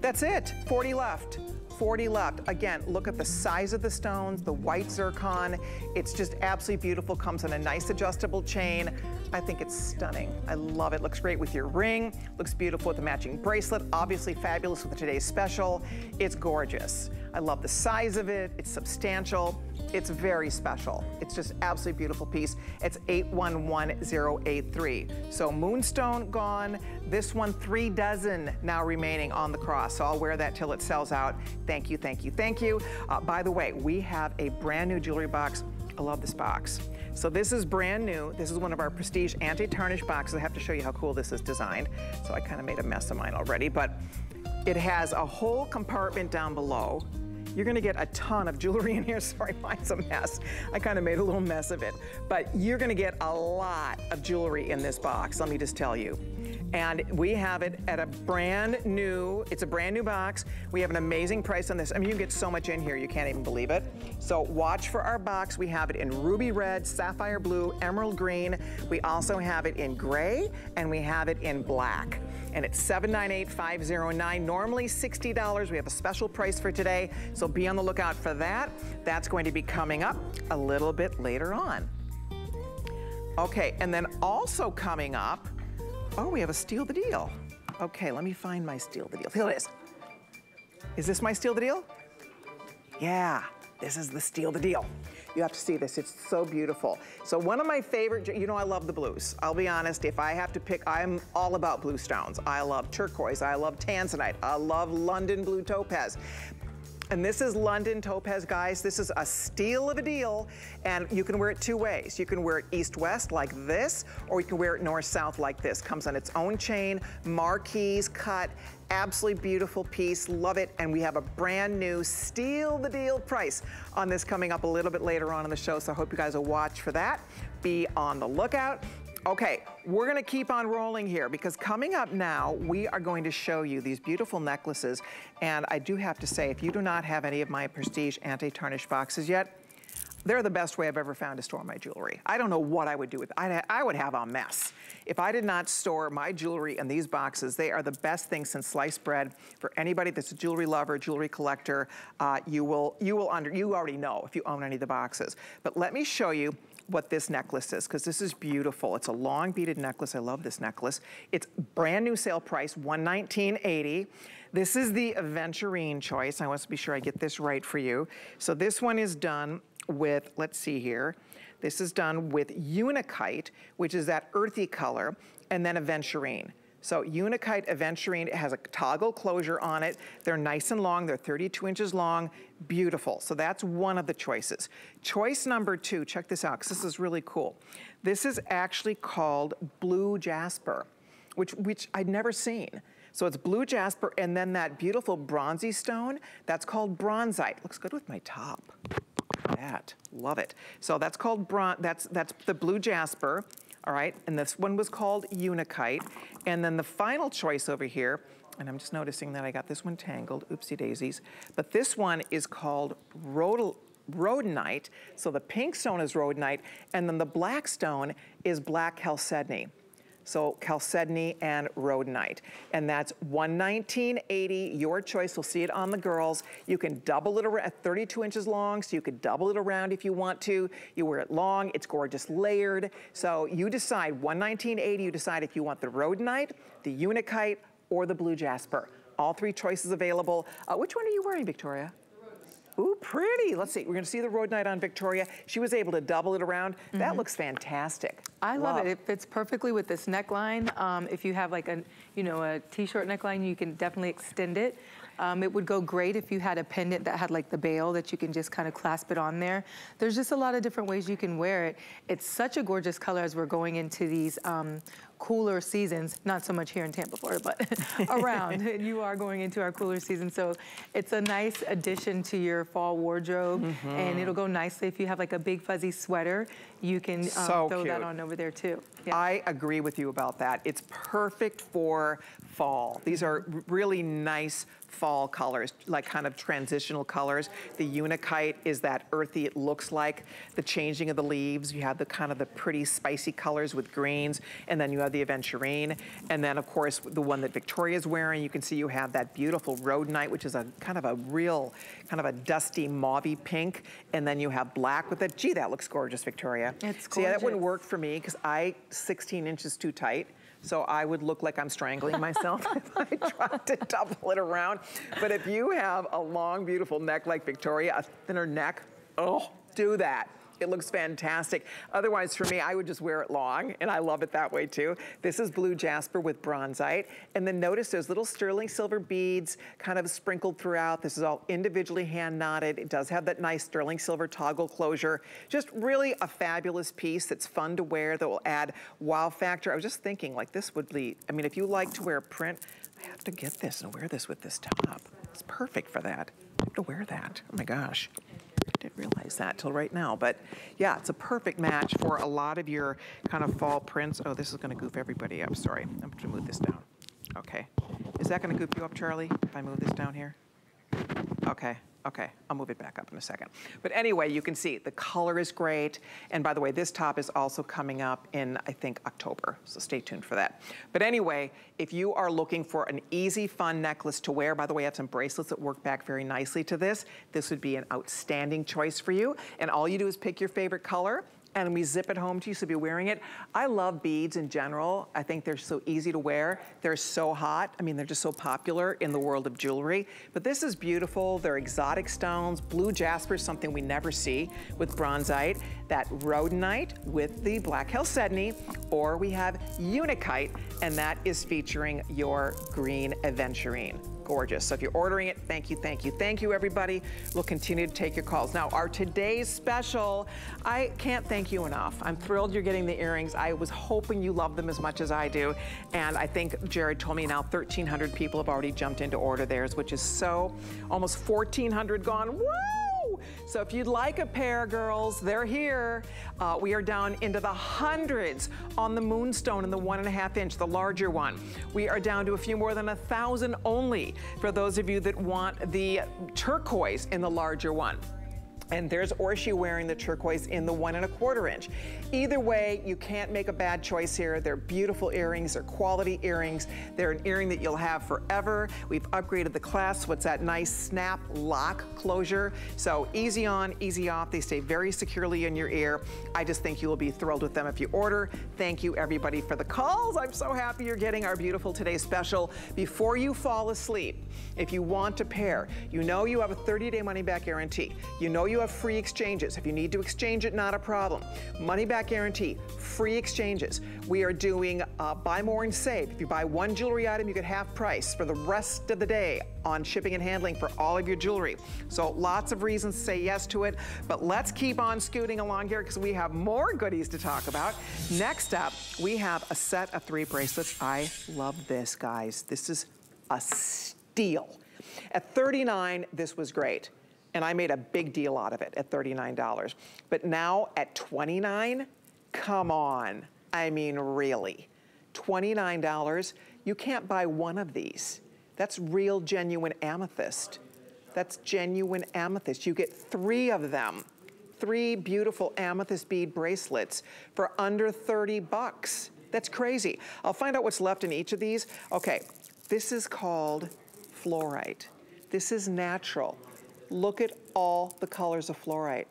That's it, 40 left. 40 left. Again, look at the size of the stones, the white zircon. It's just absolutely beautiful. Comes in a nice adjustable chain. I think it's stunning. I love it. Looks great with your ring. Looks beautiful with the matching bracelet. Obviously fabulous with today's special. It's gorgeous. I love the size of it. It's substantial. It's very special. It's just absolutely beautiful piece. It's 811083. So Moonstone gone. This one, three dozen now remaining on the cross. So I'll wear that till it sells out. Thank you, thank you, thank you. Uh, by the way, we have a brand new jewelry box. I love this box. So this is brand new. This is one of our prestige anti-tarnish boxes. I have to show you how cool this is designed. So I kind of made a mess of mine already, but it has a whole compartment down below you're gonna get a ton of jewelry in here. Sorry, mine's a mess. I kind of made a little mess of it. But you're gonna get a lot of jewelry in this box, let me just tell you. And we have it at a brand new, it's a brand new box. We have an amazing price on this. I mean, you get so much in here, you can't even believe it. So watch for our box. We have it in ruby red, sapphire blue, emerald green. We also have it in gray, and we have it in black and it's 798509. Normally $60. We have a special price for today, so be on the lookout for that. That's going to be coming up a little bit later on. Okay, and then also coming up, oh, we have a steal the deal. Okay, let me find my steal the deal. Here it is. Is this my steal the deal? Yeah, this is the steal the deal. You have to see this, it's so beautiful. So one of my favorite, you know I love the blues. I'll be honest, if I have to pick, I'm all about blue stones. I love turquoise, I love tanzanite, I love London blue topaz. And this is London Topaz, guys. This is a steal of a deal, and you can wear it two ways. You can wear it east-west like this, or you can wear it north-south like this. Comes on its own chain, marquise cut, absolutely beautiful piece, love it, and we have a brand new steal the deal price on this coming up a little bit later on in the show, so I hope you guys will watch for that. Be on the lookout. Okay, we're gonna keep on rolling here because coming up now, we are going to show you these beautiful necklaces. And I do have to say, if you do not have any of my Prestige anti-tarnish boxes yet, they're the best way I've ever found to store my jewelry. I don't know what I would do with I, I would have a mess. If I did not store my jewelry in these boxes, they are the best thing since sliced bread. For anybody that's a jewelry lover, jewelry collector, uh, you will, you will under, you already know if you own any of the boxes. But let me show you what this necklace is because this is beautiful. It's a long beaded necklace. I love this necklace. It's brand new sale price, $119.80. This is the Aventurine choice. I want to be sure I get this right for you. So this one is done with, let's see here. This is done with Unakite, which is that earthy color, and then Aventurine. So Unakite Aventurine has a toggle closure on it. They're nice and long. They're 32 inches long. Beautiful. So that's one of the choices. Choice number two, check this out, because this is really cool. This is actually called Blue Jasper, which, which I'd never seen. So it's blue jasper and then that beautiful bronzy stone, that's called bronzite. Looks good with my top. That, love it. So that's called bron, that's, that's the blue jasper all right? And this one was called Unakite. And then the final choice over here, and I'm just noticing that I got this one tangled, oopsie daisies, but this one is called Rhodol rhodonite. So the pink stone is rhodonite, and then the black stone is black chalcedony. So chalcedony and rhodonite. And that's 119.80, your choice. We'll see it on the girls. You can double it around, 32 inches long, so you could double it around if you want to. You wear it long, it's gorgeous layered. So you decide, 119.80, you decide if you want the rhodonite, the unakite, or the blue jasper. All three choices available. Uh, which one are you wearing, Victoria? Ooh, pretty. Let's see. We're going to see the Rhodonite on Victoria. She was able to double it around. Mm -hmm. That mm-hmm. looks fantastic. I love, love, it. It fits perfectly with this neckline. Um, if you have like a, you know, a t-shirt neckline, you can definitely extend it. Um, it would go great if you had a pendant that had like the bail that you can just kind of clasp it on there. There's just a lot of different ways you can wear it. It's such a gorgeous color as we're going into these um, cooler seasons, not so much here in Tampa, Florida, but around. you are going into our cooler season. So it's a nice addition to your fall wardrobe mm -hmm. and it'll go nicely if you have like a big fuzzy sweater, you can um, so throw cute. that on over there too. Yeah. I agree with you about that. It's perfect for fall. These are really nice fall colors, like kind of transitional colors. The Unakite is that earthy, it looks like the changing of the leaves. You have the kind of the pretty spicy colors with greens, and then you have the aventurine. And then of course, the one that Victoria's wearing, you can see you have that beautiful rhodonite, which is a kind of a real, kind of a dusty mauvey pink. And then you have black with it. Gee, that looks gorgeous, Victoria. It's See, that wouldn't work for me because I, 16 inches too tight. So I would look like I'm strangling myself if I tried to double it around. But if you have a long, beautiful neck like Victoria, a thinner neck, oh, do that. It looks fantastic. Otherwise, for me, I would just wear it long, and I love it that way too. This is blue jasper with bronzite. And then notice there's little sterling silver beads kind of sprinkled throughout. This is all individually hand knotted. It does have that nice sterling silver toggle closure. Just really a fabulous piece that's fun to wear that will add wow factor. I was just thinking like this would be, I mean, if you like to wear print, I have to get this and wear this with this top. It's perfect for that. I have to wear that. Oh my gosh. I didn't realize that till right now, but yeah, it's a perfect match for a lot of your kind of fall prints. Oh, this is gonna goof everybody up, sorry. I'm gonna move this down. Okay. Is that gonna goof you up, Charlie, if I move this down here? Okay, okay, I'll move it back up in a second. But anyway, you can see the color is great. And by the way, this top is also coming up in, I think, October, so stay tuned for that. But anyway, if you are looking for an easy, fun necklace to wear, by the way, I have some bracelets that work back very nicely to this. This would be an outstanding choice for you. And all you do is pick your favorite color, and we zip it home to you, so be wearing it. I love beads in general. I think they're so easy to wear. They're so hot. I mean, they're just so popular in the world of jewelry. But this is beautiful. They're exotic stones. Blue jasper is something we never see with bronzite. That rhodonite with the black chalcedony, or we have unakite, and that is featuring your green aventurine gorgeous. So if you're ordering it, thank you, thank you, thank you, everybody. We'll continue to take your calls. Now, our today's special, I can't thank you enough. I'm thrilled you're getting the earrings. I was hoping you love them as much as I do. And I think Jared told me now 1,300 people have already jumped in to order theirs, which is so, almost 1,400 gone. Woo! So if you'd like a pair, girls, they're here. Uh, we are down into the hundreds on the Moonstone in the one and a half inch, the larger one. We are down to a few more than a thousand only for those of you that want the turquoise in the larger one. And there's Orshi wearing the turquoise in the one and a quarter inch. Either way, you can't make a bad choice here. They're beautiful earrings, they're quality earrings. They're an earring that you'll have forever. We've upgraded the clasp. What's that nice snap lock closure? So easy on, easy off. They stay very securely in your ear. I just think you will be thrilled with them if you order. Thank you everybody for the calls. I'm so happy you're getting our beautiful today special. Before you fall asleep, if you want to pair, you know you have a 30-day money-back guarantee. You know you have free exchanges. If you need to exchange it, not a problem. Money-back guarantee, free exchanges. We are doing uh, buy more and save. If you buy one jewelry item, you get half price for the rest of the day on shipping and handling for all of your jewelry. So lots of reasons to say yes to it, but let's keep on scooting along here because we have more goodies to talk about. Next up, we have a set of three bracelets. I love this, guys. This is a steal. At 39, this was great. And I made a big deal out of it at $39. But now at 29, come on. I mean, really. $29, you can't buy one of these. That's real, genuine amethyst. That's genuine amethyst. You get three of them. Three beautiful amethyst bead bracelets for under 30 bucks. That's crazy. I'll find out what's left in each of these. Okay, this is called fluorite. This is natural. Look at all the colors of fluorite.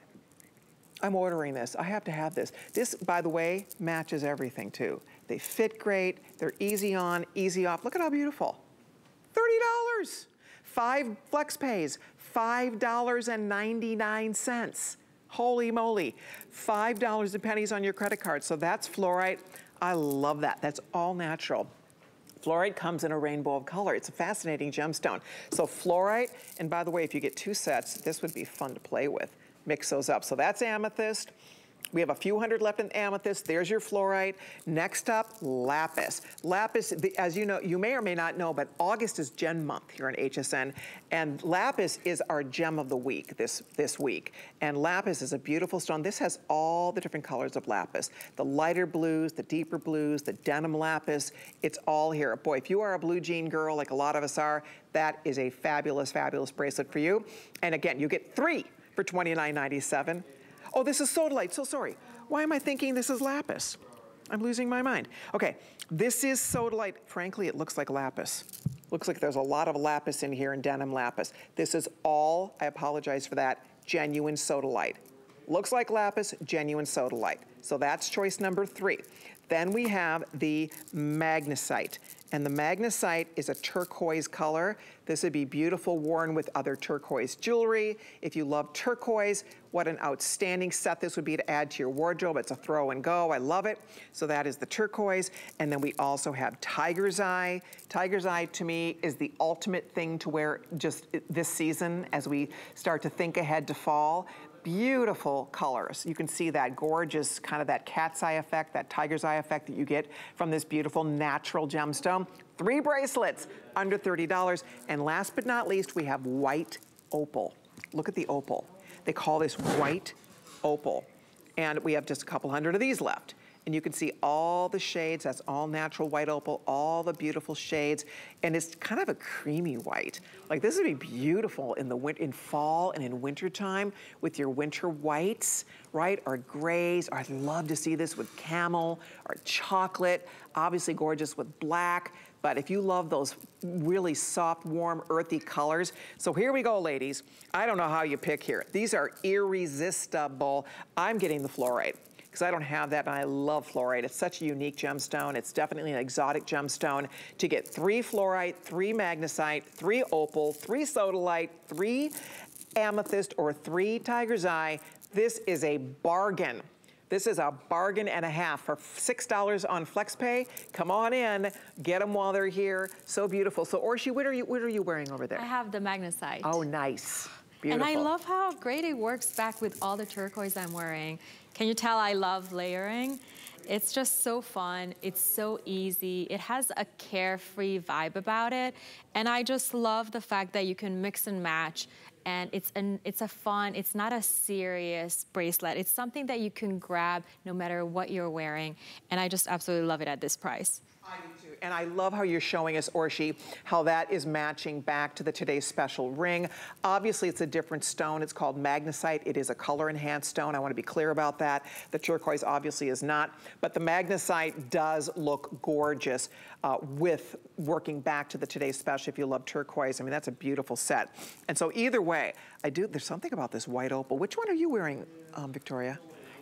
I'm ordering this. I have to have this. This, by the way, matches everything too. They fit great. They're easy on, easy off. Look at how beautiful. $30. Five flex pays, $5.99. Holy moly. $5 and pennies on your credit card. So that's fluorite. I love that. That's all natural. Fluorite comes in a rainbow of color. It's a fascinating gemstone. So fluorite, and by the way, if you get two sets, this would be fun to play with. Mix those up. So that's amethyst. We have a few hundred left in amethyst. There's your fluorite. Next up, lapis. Lapis, as you know, you may or may not know, but August is gem month here in HSN. And lapis is our gem of the week this, this week. And lapis is a beautiful stone. This has all the different colors of lapis. The lighter blues, the deeper blues, the denim lapis. It's all here. Boy, if you are a blue jean girl, like a lot of us are, that is a fabulous, fabulous bracelet for you. And again, you get three for $29.97. Oh, this is sodalite, so sorry. Why am I thinking this is lapis? I'm losing my mind. Okay, this is sodalite. Frankly, it looks like lapis. Looks like there's a lot of lapis in here in denim lapis. This is all, I apologize for that, genuine sodalite. Looks like lapis, genuine sodalite. So that's choice number three. Then we have the magnesite. And the magnesite is a turquoise color. This would be beautiful worn with other turquoise jewelry. If you love turquoise, what an outstanding set this would be to add to your wardrobe. It's a throw and go, I love it. So that is the turquoise. And then we also have tiger's eye. Tiger's eye to me is the ultimate thing to wear just this season as we start to think ahead to fall beautiful colors. You can see that gorgeous kind of that cat's eye effect, that tiger's eye effect that you get from this beautiful natural gemstone. Three bracelets under $30. And last but not least, we have white opal. Look at the opal. They call this white opal. And we have just a couple hundred of these left and you can see all the shades. That's all natural white opal, all the beautiful shades. And it's kind of a creamy white. Like this would be beautiful in the in fall and in wintertime with your winter whites, right? Or grays. Or I'd love to see this with camel or chocolate. Obviously gorgeous with black. But if you love those really soft, warm, earthy colors. So here we go, ladies. I don't know how you pick here. These are irresistible. I'm getting the fluorite because I don't have that and I love fluorite. It's such a unique gemstone. It's definitely an exotic gemstone. To get three fluorite, three magnesite, three opal, three sodalite, three amethyst, or three tiger's eye, this is a bargain. This is a bargain and a half for $6 on FlexPay. Come on in, get them while they're here. So beautiful. So Orshi, what are you, what are you wearing over there? I have the magnesite. Oh, nice. Beautiful. And I love how great it works back with all the turquoise I'm wearing. Can you tell I love layering? It's just so fun. It's so easy. It has a carefree vibe about it. And I just love the fact that you can mix and match and it's an it's a fun it's not a serious bracelet it's something that you can grab no matter what you're wearing and i just absolutely love it at this price I. And I love how you're showing us, Orshi, how that is matching back to the today's special ring. Obviously, it's a different stone. It's called magnesite. It is a color-enhanced stone. I want to be clear about that. The turquoise obviously is not. But the magnesite does look gorgeous uh, with working back to the today's special if you love turquoise. I mean, that's a beautiful set. And so either way, I do, there's something about this white opal. Which one are you wearing, um, Victoria?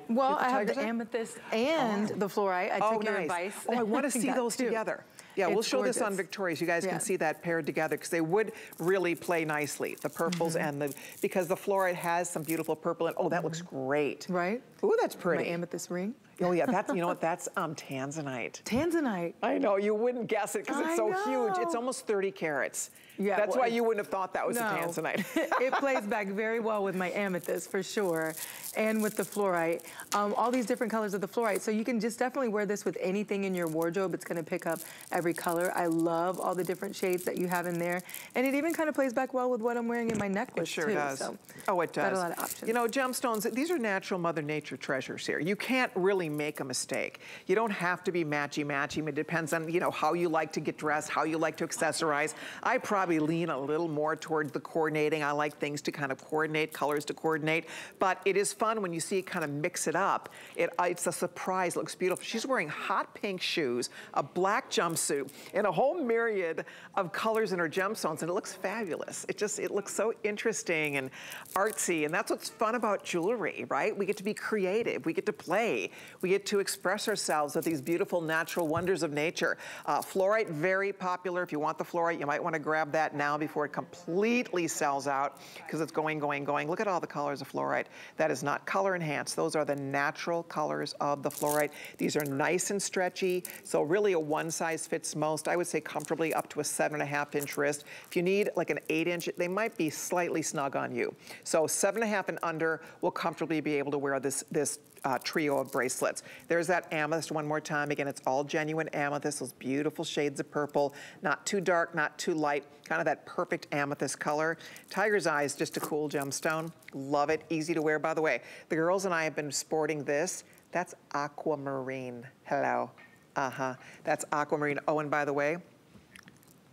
Well, I have the amethyst and oh. the fluorite. I oh, took nice. your advice. Oh, I want to see those two. together. Yeah, it's we'll show gorgeous. this on Victoria's. so you guys yeah. can see that paired together because they would really play nicely, the purples mm -hmm. and the, because the fluorite has some beautiful purple and, oh, that mm -hmm. looks great. Right. Ooh, that's pretty. My amethyst ring. Oh yeah, that's, you know what, that's um, tanzanite. Tanzanite. I know, you wouldn't guess it because it's so know. huge. It's almost 30 carats. Yeah, That's well, why you wouldn't have thought that was no, a tanzanite. it plays back very well with my amethyst for sure, and with the fluorite. Um, all these different colors of the fluorite. So you can just definitely wear this with anything in your wardrobe. It's gonna pick up every color. I love all the different shades that you have in there. And it even kind of plays back well with what I'm wearing in my necklace It sure too, does. So oh, it does. Got a lot of options. You know, gemstones, these are natural Mother Nature treasures here. You can't really make a mistake. You don't have to be matchy-matchy. It depends on, you know, how you like to get dressed, how you like to accessorize. I probably lean a little more toward the coordinating. I like things to kind of coordinate, colors to coordinate. But it is fun when you see kind of mix it up. It, uh, it's a surprise, it looks beautiful. She's wearing hot pink shoes, a black jumpsuit, and a whole myriad of colors in her gemstones, and it looks fabulous. It just, it looks so interesting and artsy, and that's what's fun about jewelry, right? We get to be creative, we get to play, we get to express ourselves with these beautiful natural wonders of nature. Uh, fluorite, very popular. If you want the fluorite, you might want to grab that now before it completely sells out because it's going, going, going. Look at all the colors of fluorite. That is not color enhanced. Those are the natural colors of the fluorite. These are nice and stretchy. So really a one size fits most. I would say comfortably up to a seven and a half inch wrist. If you need like an eight inch, they might be slightly snug on you. So seven and a half and under will comfortably be able to wear this, this uh, trio of bracelets. There's that amethyst one more time. Again, it's all genuine amethyst, those beautiful shades of purple, not too dark, not too light, kind of that perfect amethyst color. Tiger's Eye is just a cool gemstone. Love it, easy to wear. By the way, the girls and I have been sporting this. That's aquamarine. Hello. Uh-huh. That's aquamarine. Oh, and by the way,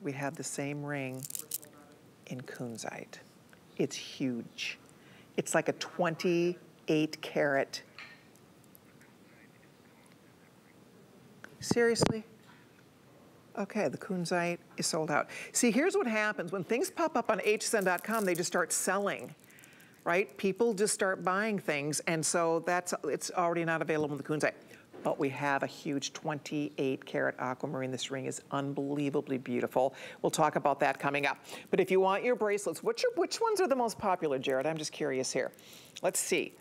we have the same ring in kunzite. It's huge. It's like a 28 carat. Seriously? Okay, the kunzite is sold out. See, here's what happens. When things pop up on hsn.com, they just start selling, right? People just start buying things, and so that's it's already not available in the kunzite but we have a huge 28 karat aquamarine. This ring is unbelievably beautiful. We'll talk about that coming up. But if you want your bracelets, your, which ones are the most popular, Jared? I'm just curious here. Let's see.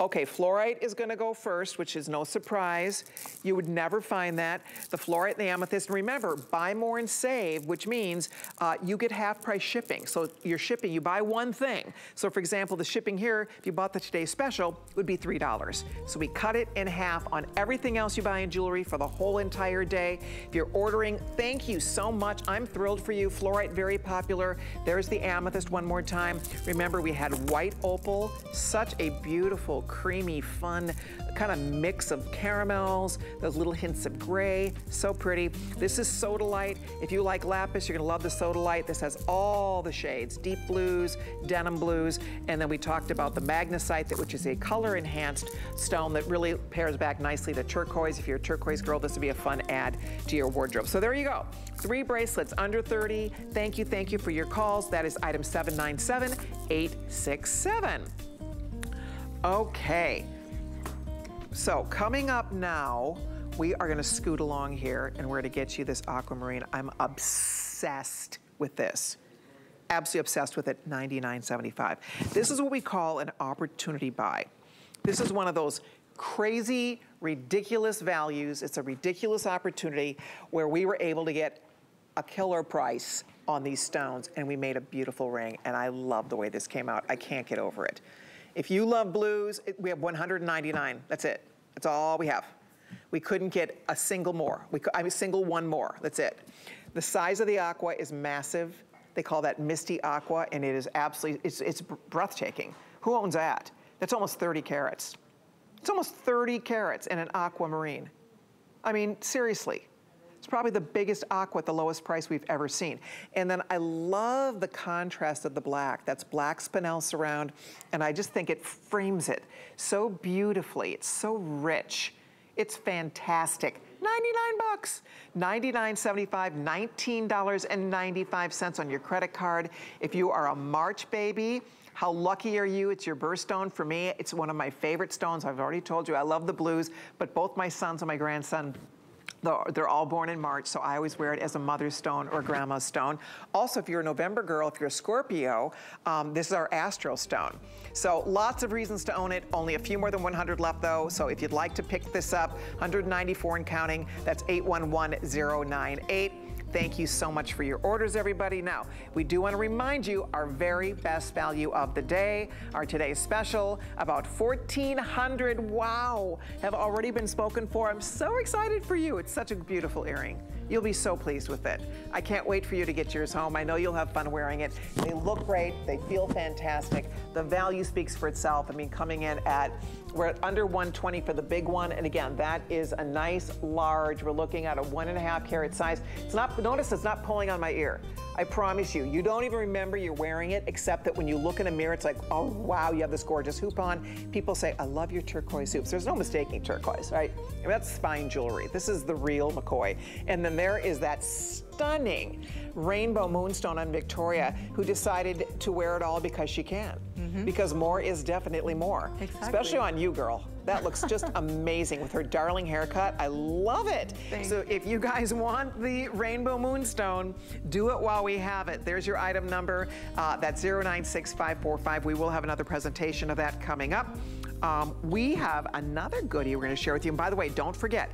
Okay, fluorite is gonna go first, which is no surprise. You would never find that. The fluorite and the amethyst, remember, buy more and save, which means uh, you get half price shipping. So you're shipping, you buy one thing. So for example, the shipping here, if you bought the Today Special, would be $3. So we cut it in half on everything else you buy in jewelry for the whole entire day. If you're ordering, thank you so much. I'm thrilled for you. Fluorite, very popular. There's the amethyst one more time. Remember, we had white opal, such a beautiful creamy, fun kind of mix of caramels, those little hints of gray, so pretty. This is Sodalite. If you like lapis, you're gonna love the Sodalite. This has all the shades, deep blues, denim blues, and then we talked about the magnesite, which is a color enhanced stone that really pairs back nicely to turquoise. If you're a turquoise girl, this would be a fun add to your wardrobe. So there you go. Three bracelets under 30. Thank you, thank you for your calls. That is item 797867. Okay. So coming up now, we are gonna scoot along here and we're gonna get you this aquamarine. I'm obsessed with this. Absolutely obsessed with it, $99.75. This is what we call an opportunity buy. This is one of those crazy, ridiculous values. It's a ridiculous opportunity where we were able to get a killer price on these stones and we made a beautiful ring and I love the way this came out. I can't get over it. If you love blues, it, we have 199. That's it. That's all we have. We couldn't get a single more. We, I mean, single one more. That's it. The size of the aqua is massive. They call that Misty Aqua, and it is absolutely, it's, it's breathtaking. Who owns that? That's almost 30 carats. It's almost 30 carats in an aquamarine. I mean, seriously. Probably the biggest aqua at the lowest price we've ever seen. And then I love the contrast of the black. That's black spinel surround, and I just think it frames it so beautifully. It's so rich. It's fantastic. 99 bucks, 99.75, $19.95 on your credit card. If you are a March baby, how lucky are you? It's your birthstone. For me, it's one of my favorite stones. I've already told you I love the blues, but both my sons and my grandson they're all born in March, so I always wear it as a mother's stone or grandma's stone. Also, if you're a November girl, if you're a Scorpio, um, this is our astro stone. So lots of reasons to own it. Only a few more than 100 left though. So if you'd like to pick this up, 194 and counting, that's 811098. Thank you so much for your orders, everybody. Now, we do want to remind you our very best value of the day, our today's special, about 1,400, wow, have already been spoken for. I'm so excited for you. It's such a beautiful earring. You'll be so pleased with it. I can't wait for you to get yours home. I know you'll have fun wearing it. They look great. They feel fantastic. The value speaks for itself. I mean, coming in at, we're at under 120 for the big one. And again, that is a nice large. We're looking at a one and a half carat size. It's not, notice it's not pulling on my ear. I promise you, you don't even remember you're wearing it, except that when you look in a mirror, it's like, oh, wow, you have this gorgeous hoop on. People say, I love your turquoise hoops. There's no mistaking turquoise, right? I mean, that's fine jewelry. This is the real McCoy. And then there is that stunning rainbow moonstone on Victoria who decided to wear it all because she can. Mm -hmm. Because more is definitely more. Exactly. Especially on you, girl. That looks just amazing with her darling haircut. I love it. Thanks. So if you guys want the rainbow moonstone, do it while we have it. There's your item number. Uh, that's 096545. We will have another presentation of that coming up. Um, we have another goodie we're going to share with you. And by the way, don't forget,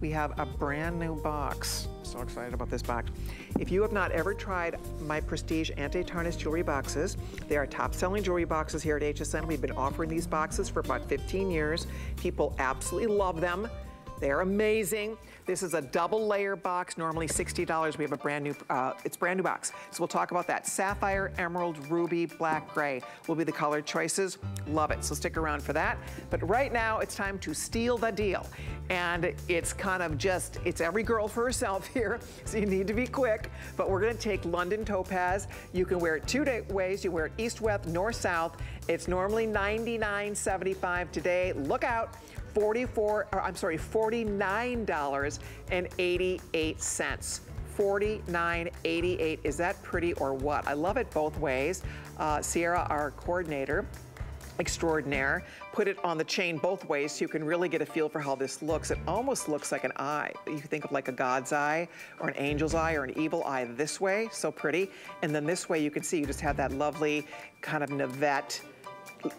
we have a brand new box. So excited about this box. If you have not ever tried my Prestige Anti-Tarnish Jewelry boxes, they are top-selling jewelry boxes here at HSN. We've been offering these boxes for about 15 years. People absolutely love them. They're amazing. This is a double layer box, normally $60. We have a brand new, uh, it's brand new box. So we'll talk about that. Sapphire, emerald, ruby, black, gray will be the color choices. Love it, so stick around for that. But right now, it's time to steal the deal. And it's kind of just, it's every girl for herself here, so you need to be quick. But we're gonna take London Topaz. You can wear it two ways. You wear it east, west, north, south. It's normally $99.75 today. Look out. 44, or I'm sorry, $49.88. 49.88. Is that pretty or what? I love it both ways. Uh, Sierra, our coordinator, extraordinaire, put it on the chain both ways so you can really get a feel for how this looks. It almost looks like an eye. You think of like a God's eye or an angel's eye or an evil eye this way, so pretty. And then this way you can see you just have that lovely kind of navette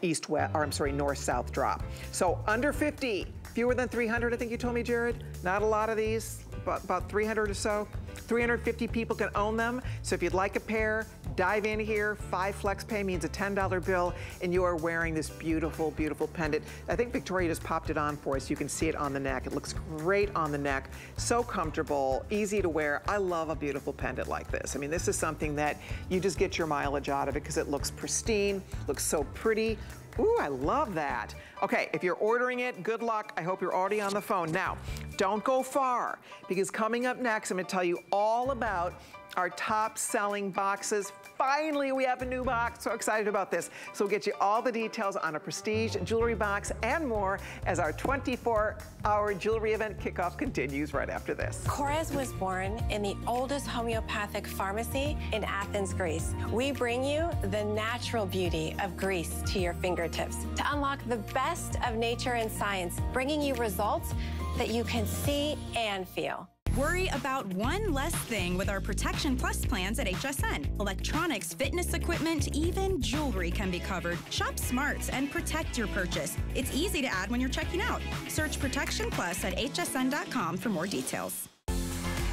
east-west, or I'm sorry, north-south drop. So under 50, fewer than 300, I think you told me, Jared. Not a lot of these, but about 300 or so. 350 people can own them. So if you'd like a pair, dive in here. Five flex pay means a $10 bill, and you are wearing this beautiful, beautiful pendant. I think Victoria just popped it on for us. You can see it on the neck. It looks great on the neck. So comfortable, easy to wear. I love a beautiful pendant like this. I mean, this is something that you just get your mileage out of it because it looks pristine, looks so pretty. Ooh, I love that. Okay, if you're ordering it, good luck. I hope you're already on the phone. Now, don't go far because coming up next, I'm gonna tell you all about our top selling boxes. Finally, we have a new box. So excited about this. So we'll get you all the details on a prestige jewelry box and more as our 24-hour jewelry event kickoff continues right after this. Korres was born in the oldest homeopathic pharmacy in Athens, Greece. We bring you the natural beauty of Greece to your fingertips to unlock the best of nature and science, bringing you results that you can see and feel. Worry about one less thing with our Protection Plus plans at HSN. Electronics, fitness equipment, even jewelry can be covered. Shop smart and protect your purchase. It's easy to add when you're checking out. Search Protection Plus at hsn.com for more details.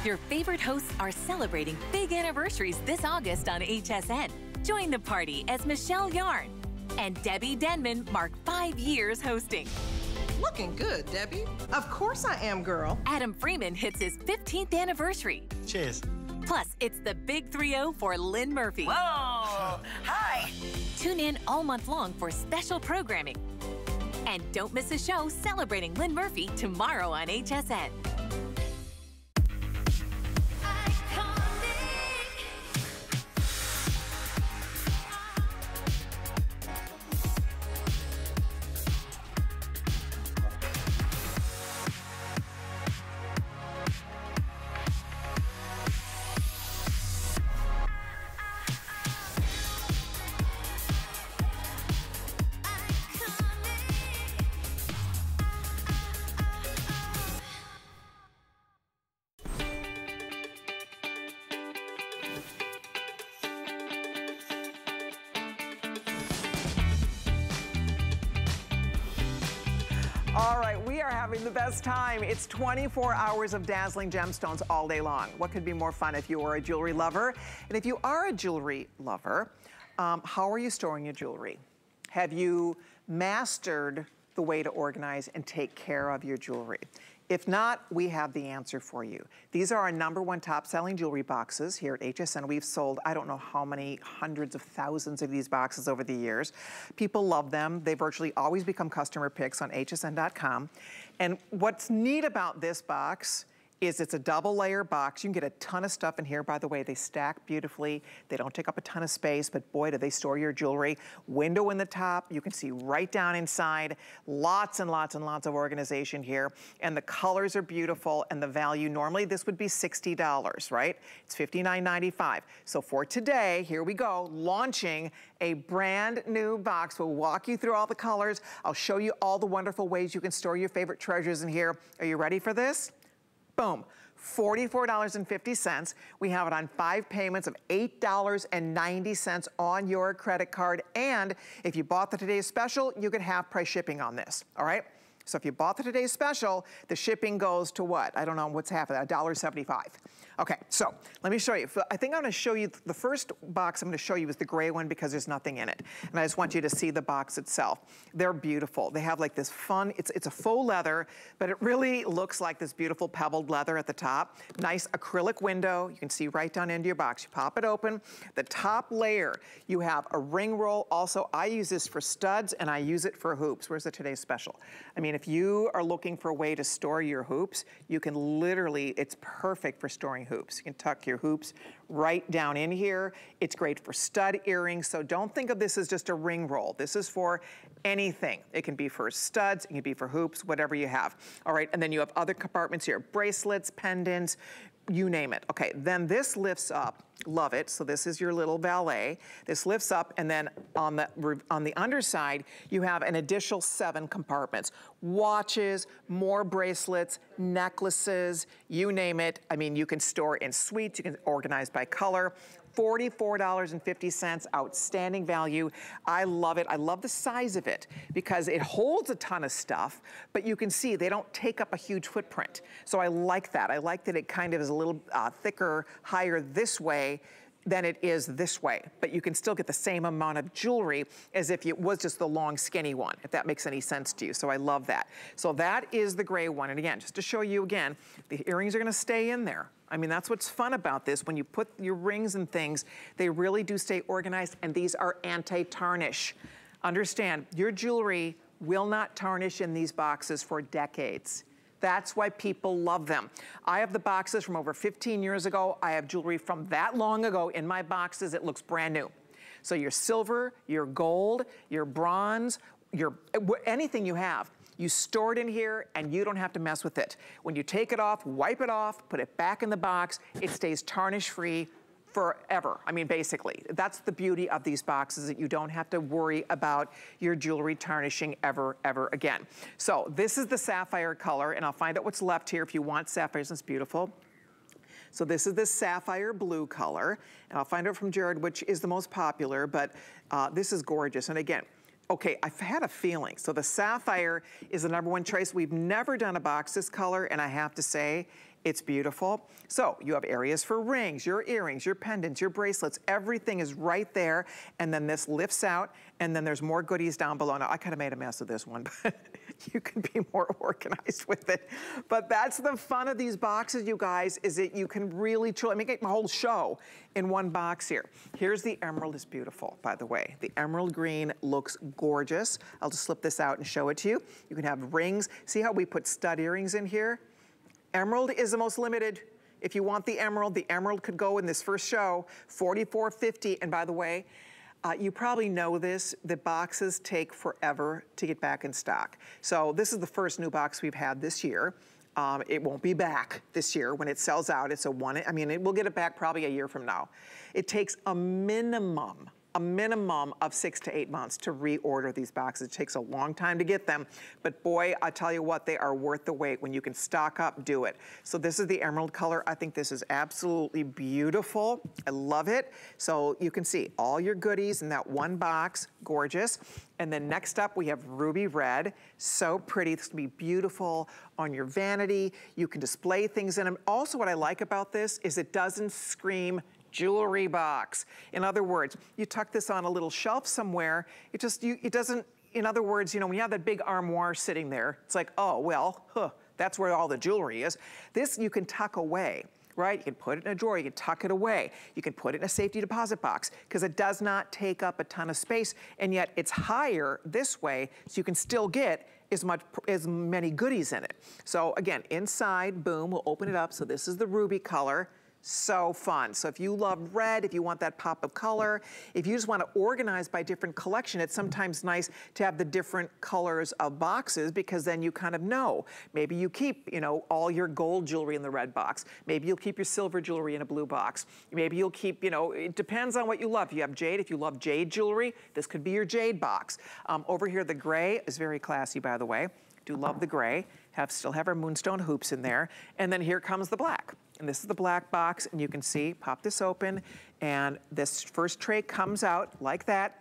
Your favorite hosts are celebrating big anniversaries this August on HSN. Join the party as Michelle Yarn and Debbie Denman mark five years hosting. Looking good, Debbie. Of course I am, girl. Adam Freeman hits his 15th anniversary. Cheers. Plus, it's the big 3-0 for Lynn Murphy. Whoa! Hi! Tune in all month long for special programming. And don't miss a show celebrating Lynn Murphy tomorrow on HSN. It's 24 hours of dazzling gemstones all day long. What could be more fun if you are a jewelry lover? And if you are a jewelry lover, um, how are you storing your jewelry? Have you mastered the way to organize and take care of your jewelry? If not, we have the answer for you. These are our number one top selling jewelry boxes here at HSN. We've sold, I don't know how many hundreds of thousands of these boxes over the years. People love them. They virtually always become customer picks on hsn.com. And what's neat about this box is it's a double layer box. You can get a ton of stuff in here. By the way, they stack beautifully. They don't take up a ton of space, but boy, do they store your jewelry. Window in the top. You can see right down inside. Lots and lots and lots of organization here. And the colors are beautiful and the value, normally this would be $60, right? It's $59.95. So for today, here we go, launching a brand new box. We'll walk you through all the colors. I'll show you all the wonderful ways you can store your favorite treasures in here. Are you ready for this? Boom. $44.50. We have it on five payments of $8.90 on your credit card. And if you bought the today's special, you get half price shipping on this, all right? So if you bought the today's special, the shipping goes to what? I don't know what's half of that, $1.75. Okay, so let me show you. I think I'm gonna show you, the first box I'm gonna show you is the gray one because there's nothing in it. And I just want you to see the box itself. They're beautiful. They have like this fun, it's, it's a faux leather, but it really looks like this beautiful pebbled leather at the top. Nice acrylic window. You can see right down into your box. You pop it open. The top layer, you have a ring roll. Also, I use this for studs and I use it for hoops. Where's the today's special? I mean, if you are looking for a way to store your hoops, you can literally, it's perfect for storing hoops. You can tuck your hoops right down in here. It's great for stud earrings. So don't think of this as just a ring roll. This is for anything. It can be for studs, it can be for hoops, whatever you have. All right, and then you have other compartments here, bracelets, pendants, you name it. Okay, then this lifts up, love it. So this is your little valet. This lifts up and then on the, on the underside, you have an additional seven compartments. Watches, more bracelets, necklaces, you name it. I mean, you can store in suites, you can organize by color. $44.50, outstanding value. I love it. I love the size of it because it holds a ton of stuff, but you can see they don't take up a huge footprint. So I like that. I like that it kind of is a little uh, thicker, higher this way than it is this way. But you can still get the same amount of jewelry as if it was just the long skinny one, if that makes any sense to you. So I love that. So that is the gray one. And again, just to show you again, the earrings are gonna stay in there. I mean, that's what's fun about this. When you put your rings and things, they really do stay organized and these are anti-tarnish. Understand, your jewelry will not tarnish in these boxes for decades. That's why people love them. I have the boxes from over 15 years ago. I have jewelry from that long ago in my boxes. It looks brand new. So your silver, your gold, your bronze, your eh, anything you have, you store it in here and you don't have to mess with it. When you take it off, wipe it off, put it back in the box, it stays tarnish free forever. I mean, basically, that's the beauty of these boxes that you don't have to worry about your jewelry tarnishing ever, ever again. So this is the sapphire color, and I'll find out what's left here if you want sapphires. It's beautiful. So this is the sapphire blue color, and I'll find out from Jared which is the most popular, but uh, this is gorgeous. And again, Okay, I've had a feeling. So the sapphire is the number one choice. We've never done a box this color, and I have to say, it's beautiful. So you have areas for rings, your earrings, your pendants, your bracelets, everything is right there. And then this lifts out and then there's more goodies down below. Now I kind of made a mess of this one, but you can be more organized with it. But that's the fun of these boxes, you guys, is that you can really truly make my whole show in one box here. Here's the emerald, is beautiful, by the way. The emerald green looks gorgeous. I'll just slip this out and show it to you. You can have rings. See how we put stud earrings in here? Emerald is the most limited. If you want the emerald, the emerald could go in this first show, 44.50. And by the way, uh, you probably know this, the boxes take forever to get back in stock. So this is the first new box we've had this year. Um, it won't be back this year. When it sells out, it's a one, I mean, it, we'll get it back probably a year from now. It takes a minimum a minimum of six to eight months to reorder these boxes. It takes a long time to get them, but boy, I tell you what, they are worth the wait. When you can stock up, do it. So this is the emerald color. I think this is absolutely beautiful. I love it. So you can see all your goodies in that one box, gorgeous. And then next up, we have ruby red. So pretty. This can be beautiful on your vanity. You can display things in them. Also, what I like about this is it doesn't scream jewelry box. In other words, you tuck this on a little shelf somewhere, it just, you, it doesn't, in other words, you know, when you have that big armoire sitting there, it's like, oh, well, huh, that's where all the jewelry is. This you can tuck away right? You can put it in a drawer, you can tuck it away. You can put it in a safety deposit box because it does not take up a ton of space and yet it's higher this way so you can still get as much as many goodies in it. So again, inside, boom, we'll open it up. So this is the ruby color so fun. So if you love red, if you want that pop of color, if you just want to organize by different collection, it's sometimes nice to have the different colors of boxes because then you kind of know. Maybe you keep, you know, all your gold jewelry in the red box. Maybe you'll keep your silver jewelry in a blue box. Maybe you'll keep, you know, it depends on what you love. If you have jade, if you love jade jewelry, this could be your jade box. Um, over here, the gray is very classy, by the way. Do love the gray. Have still have our moonstone hoops in there. And then here comes the black. And this is the black box, and you can see, pop this open, and this first tray comes out like that.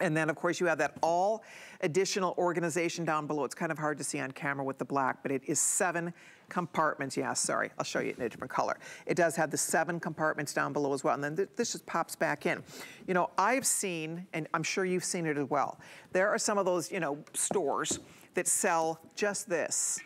And then, of course, you have that all additional organization down below. It's kind of hard to see on camera with the black, but it is seven compartments. Yeah, sorry, I'll show you in a different color. It does have the seven compartments down below as well. And then th this just pops back in. You know, I've seen, and I'm sure you've seen it as well, there are some of those, you know, stores that sell just this.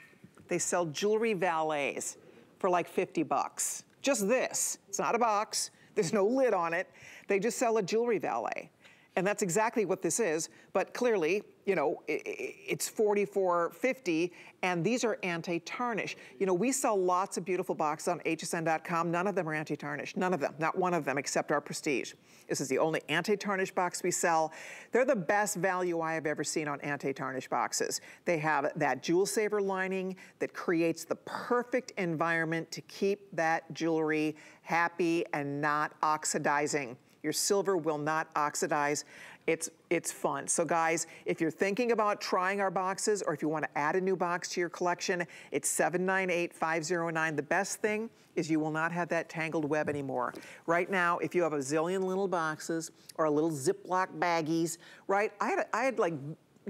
They sell jewelry valets for like 50 bucks. Just this. It's not a box. There's no lid on it. They just sell a jewelry valet. And that's exactly what this is, but clearly, you know, it's 44.50, and these are anti-tarnish. You know, we sell lots of beautiful boxes on hsn.com. None of them are anti-tarnish. None of them. Not one of them except our Prestige. This is the only anti-tarnish box we sell. They're the best value I have ever seen on anti-tarnish boxes. They have that jewel saver lining that creates the perfect environment to keep that jewelry happy and not oxidizing. Your silver will not oxidize. It's, it's fun. So guys, if you're thinking about trying our boxes or if you want to add a new box to your collection, it's 798509. The best thing is you will not have that tangled web anymore. Right now, if you have a zillion little boxes or a little Ziploc baggies, right? I had, I had like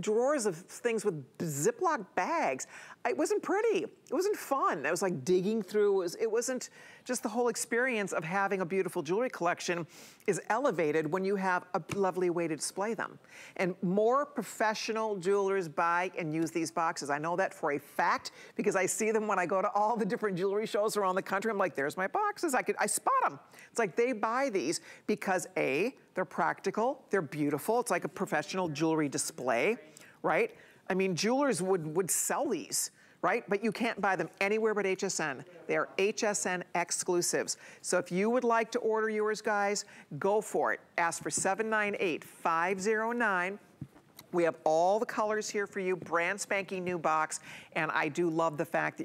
drawers of things with Ziploc bags. It wasn't pretty. It wasn't fun. It was like digging through. It, was, it wasn't just the whole experience of having a beautiful jewelry collection is elevated when you have a lovely way to display them. And more professional jewelers buy and use these boxes. I know that for a fact because I see them when I go to all the different jewelry shows around the country. I'm like, there's my boxes. I could, I spot them. It's like they buy these because A, they're practical, they're beautiful. It's like a professional jewelry display, right? I mean, jewelers would, would sell these, right? But you can't buy them anywhere but HSN. They are HSN exclusives. So if you would like to order yours, guys, go for it. Ask for 798509. We have all the colors here for you, brand spanking new box, and I do love the fact that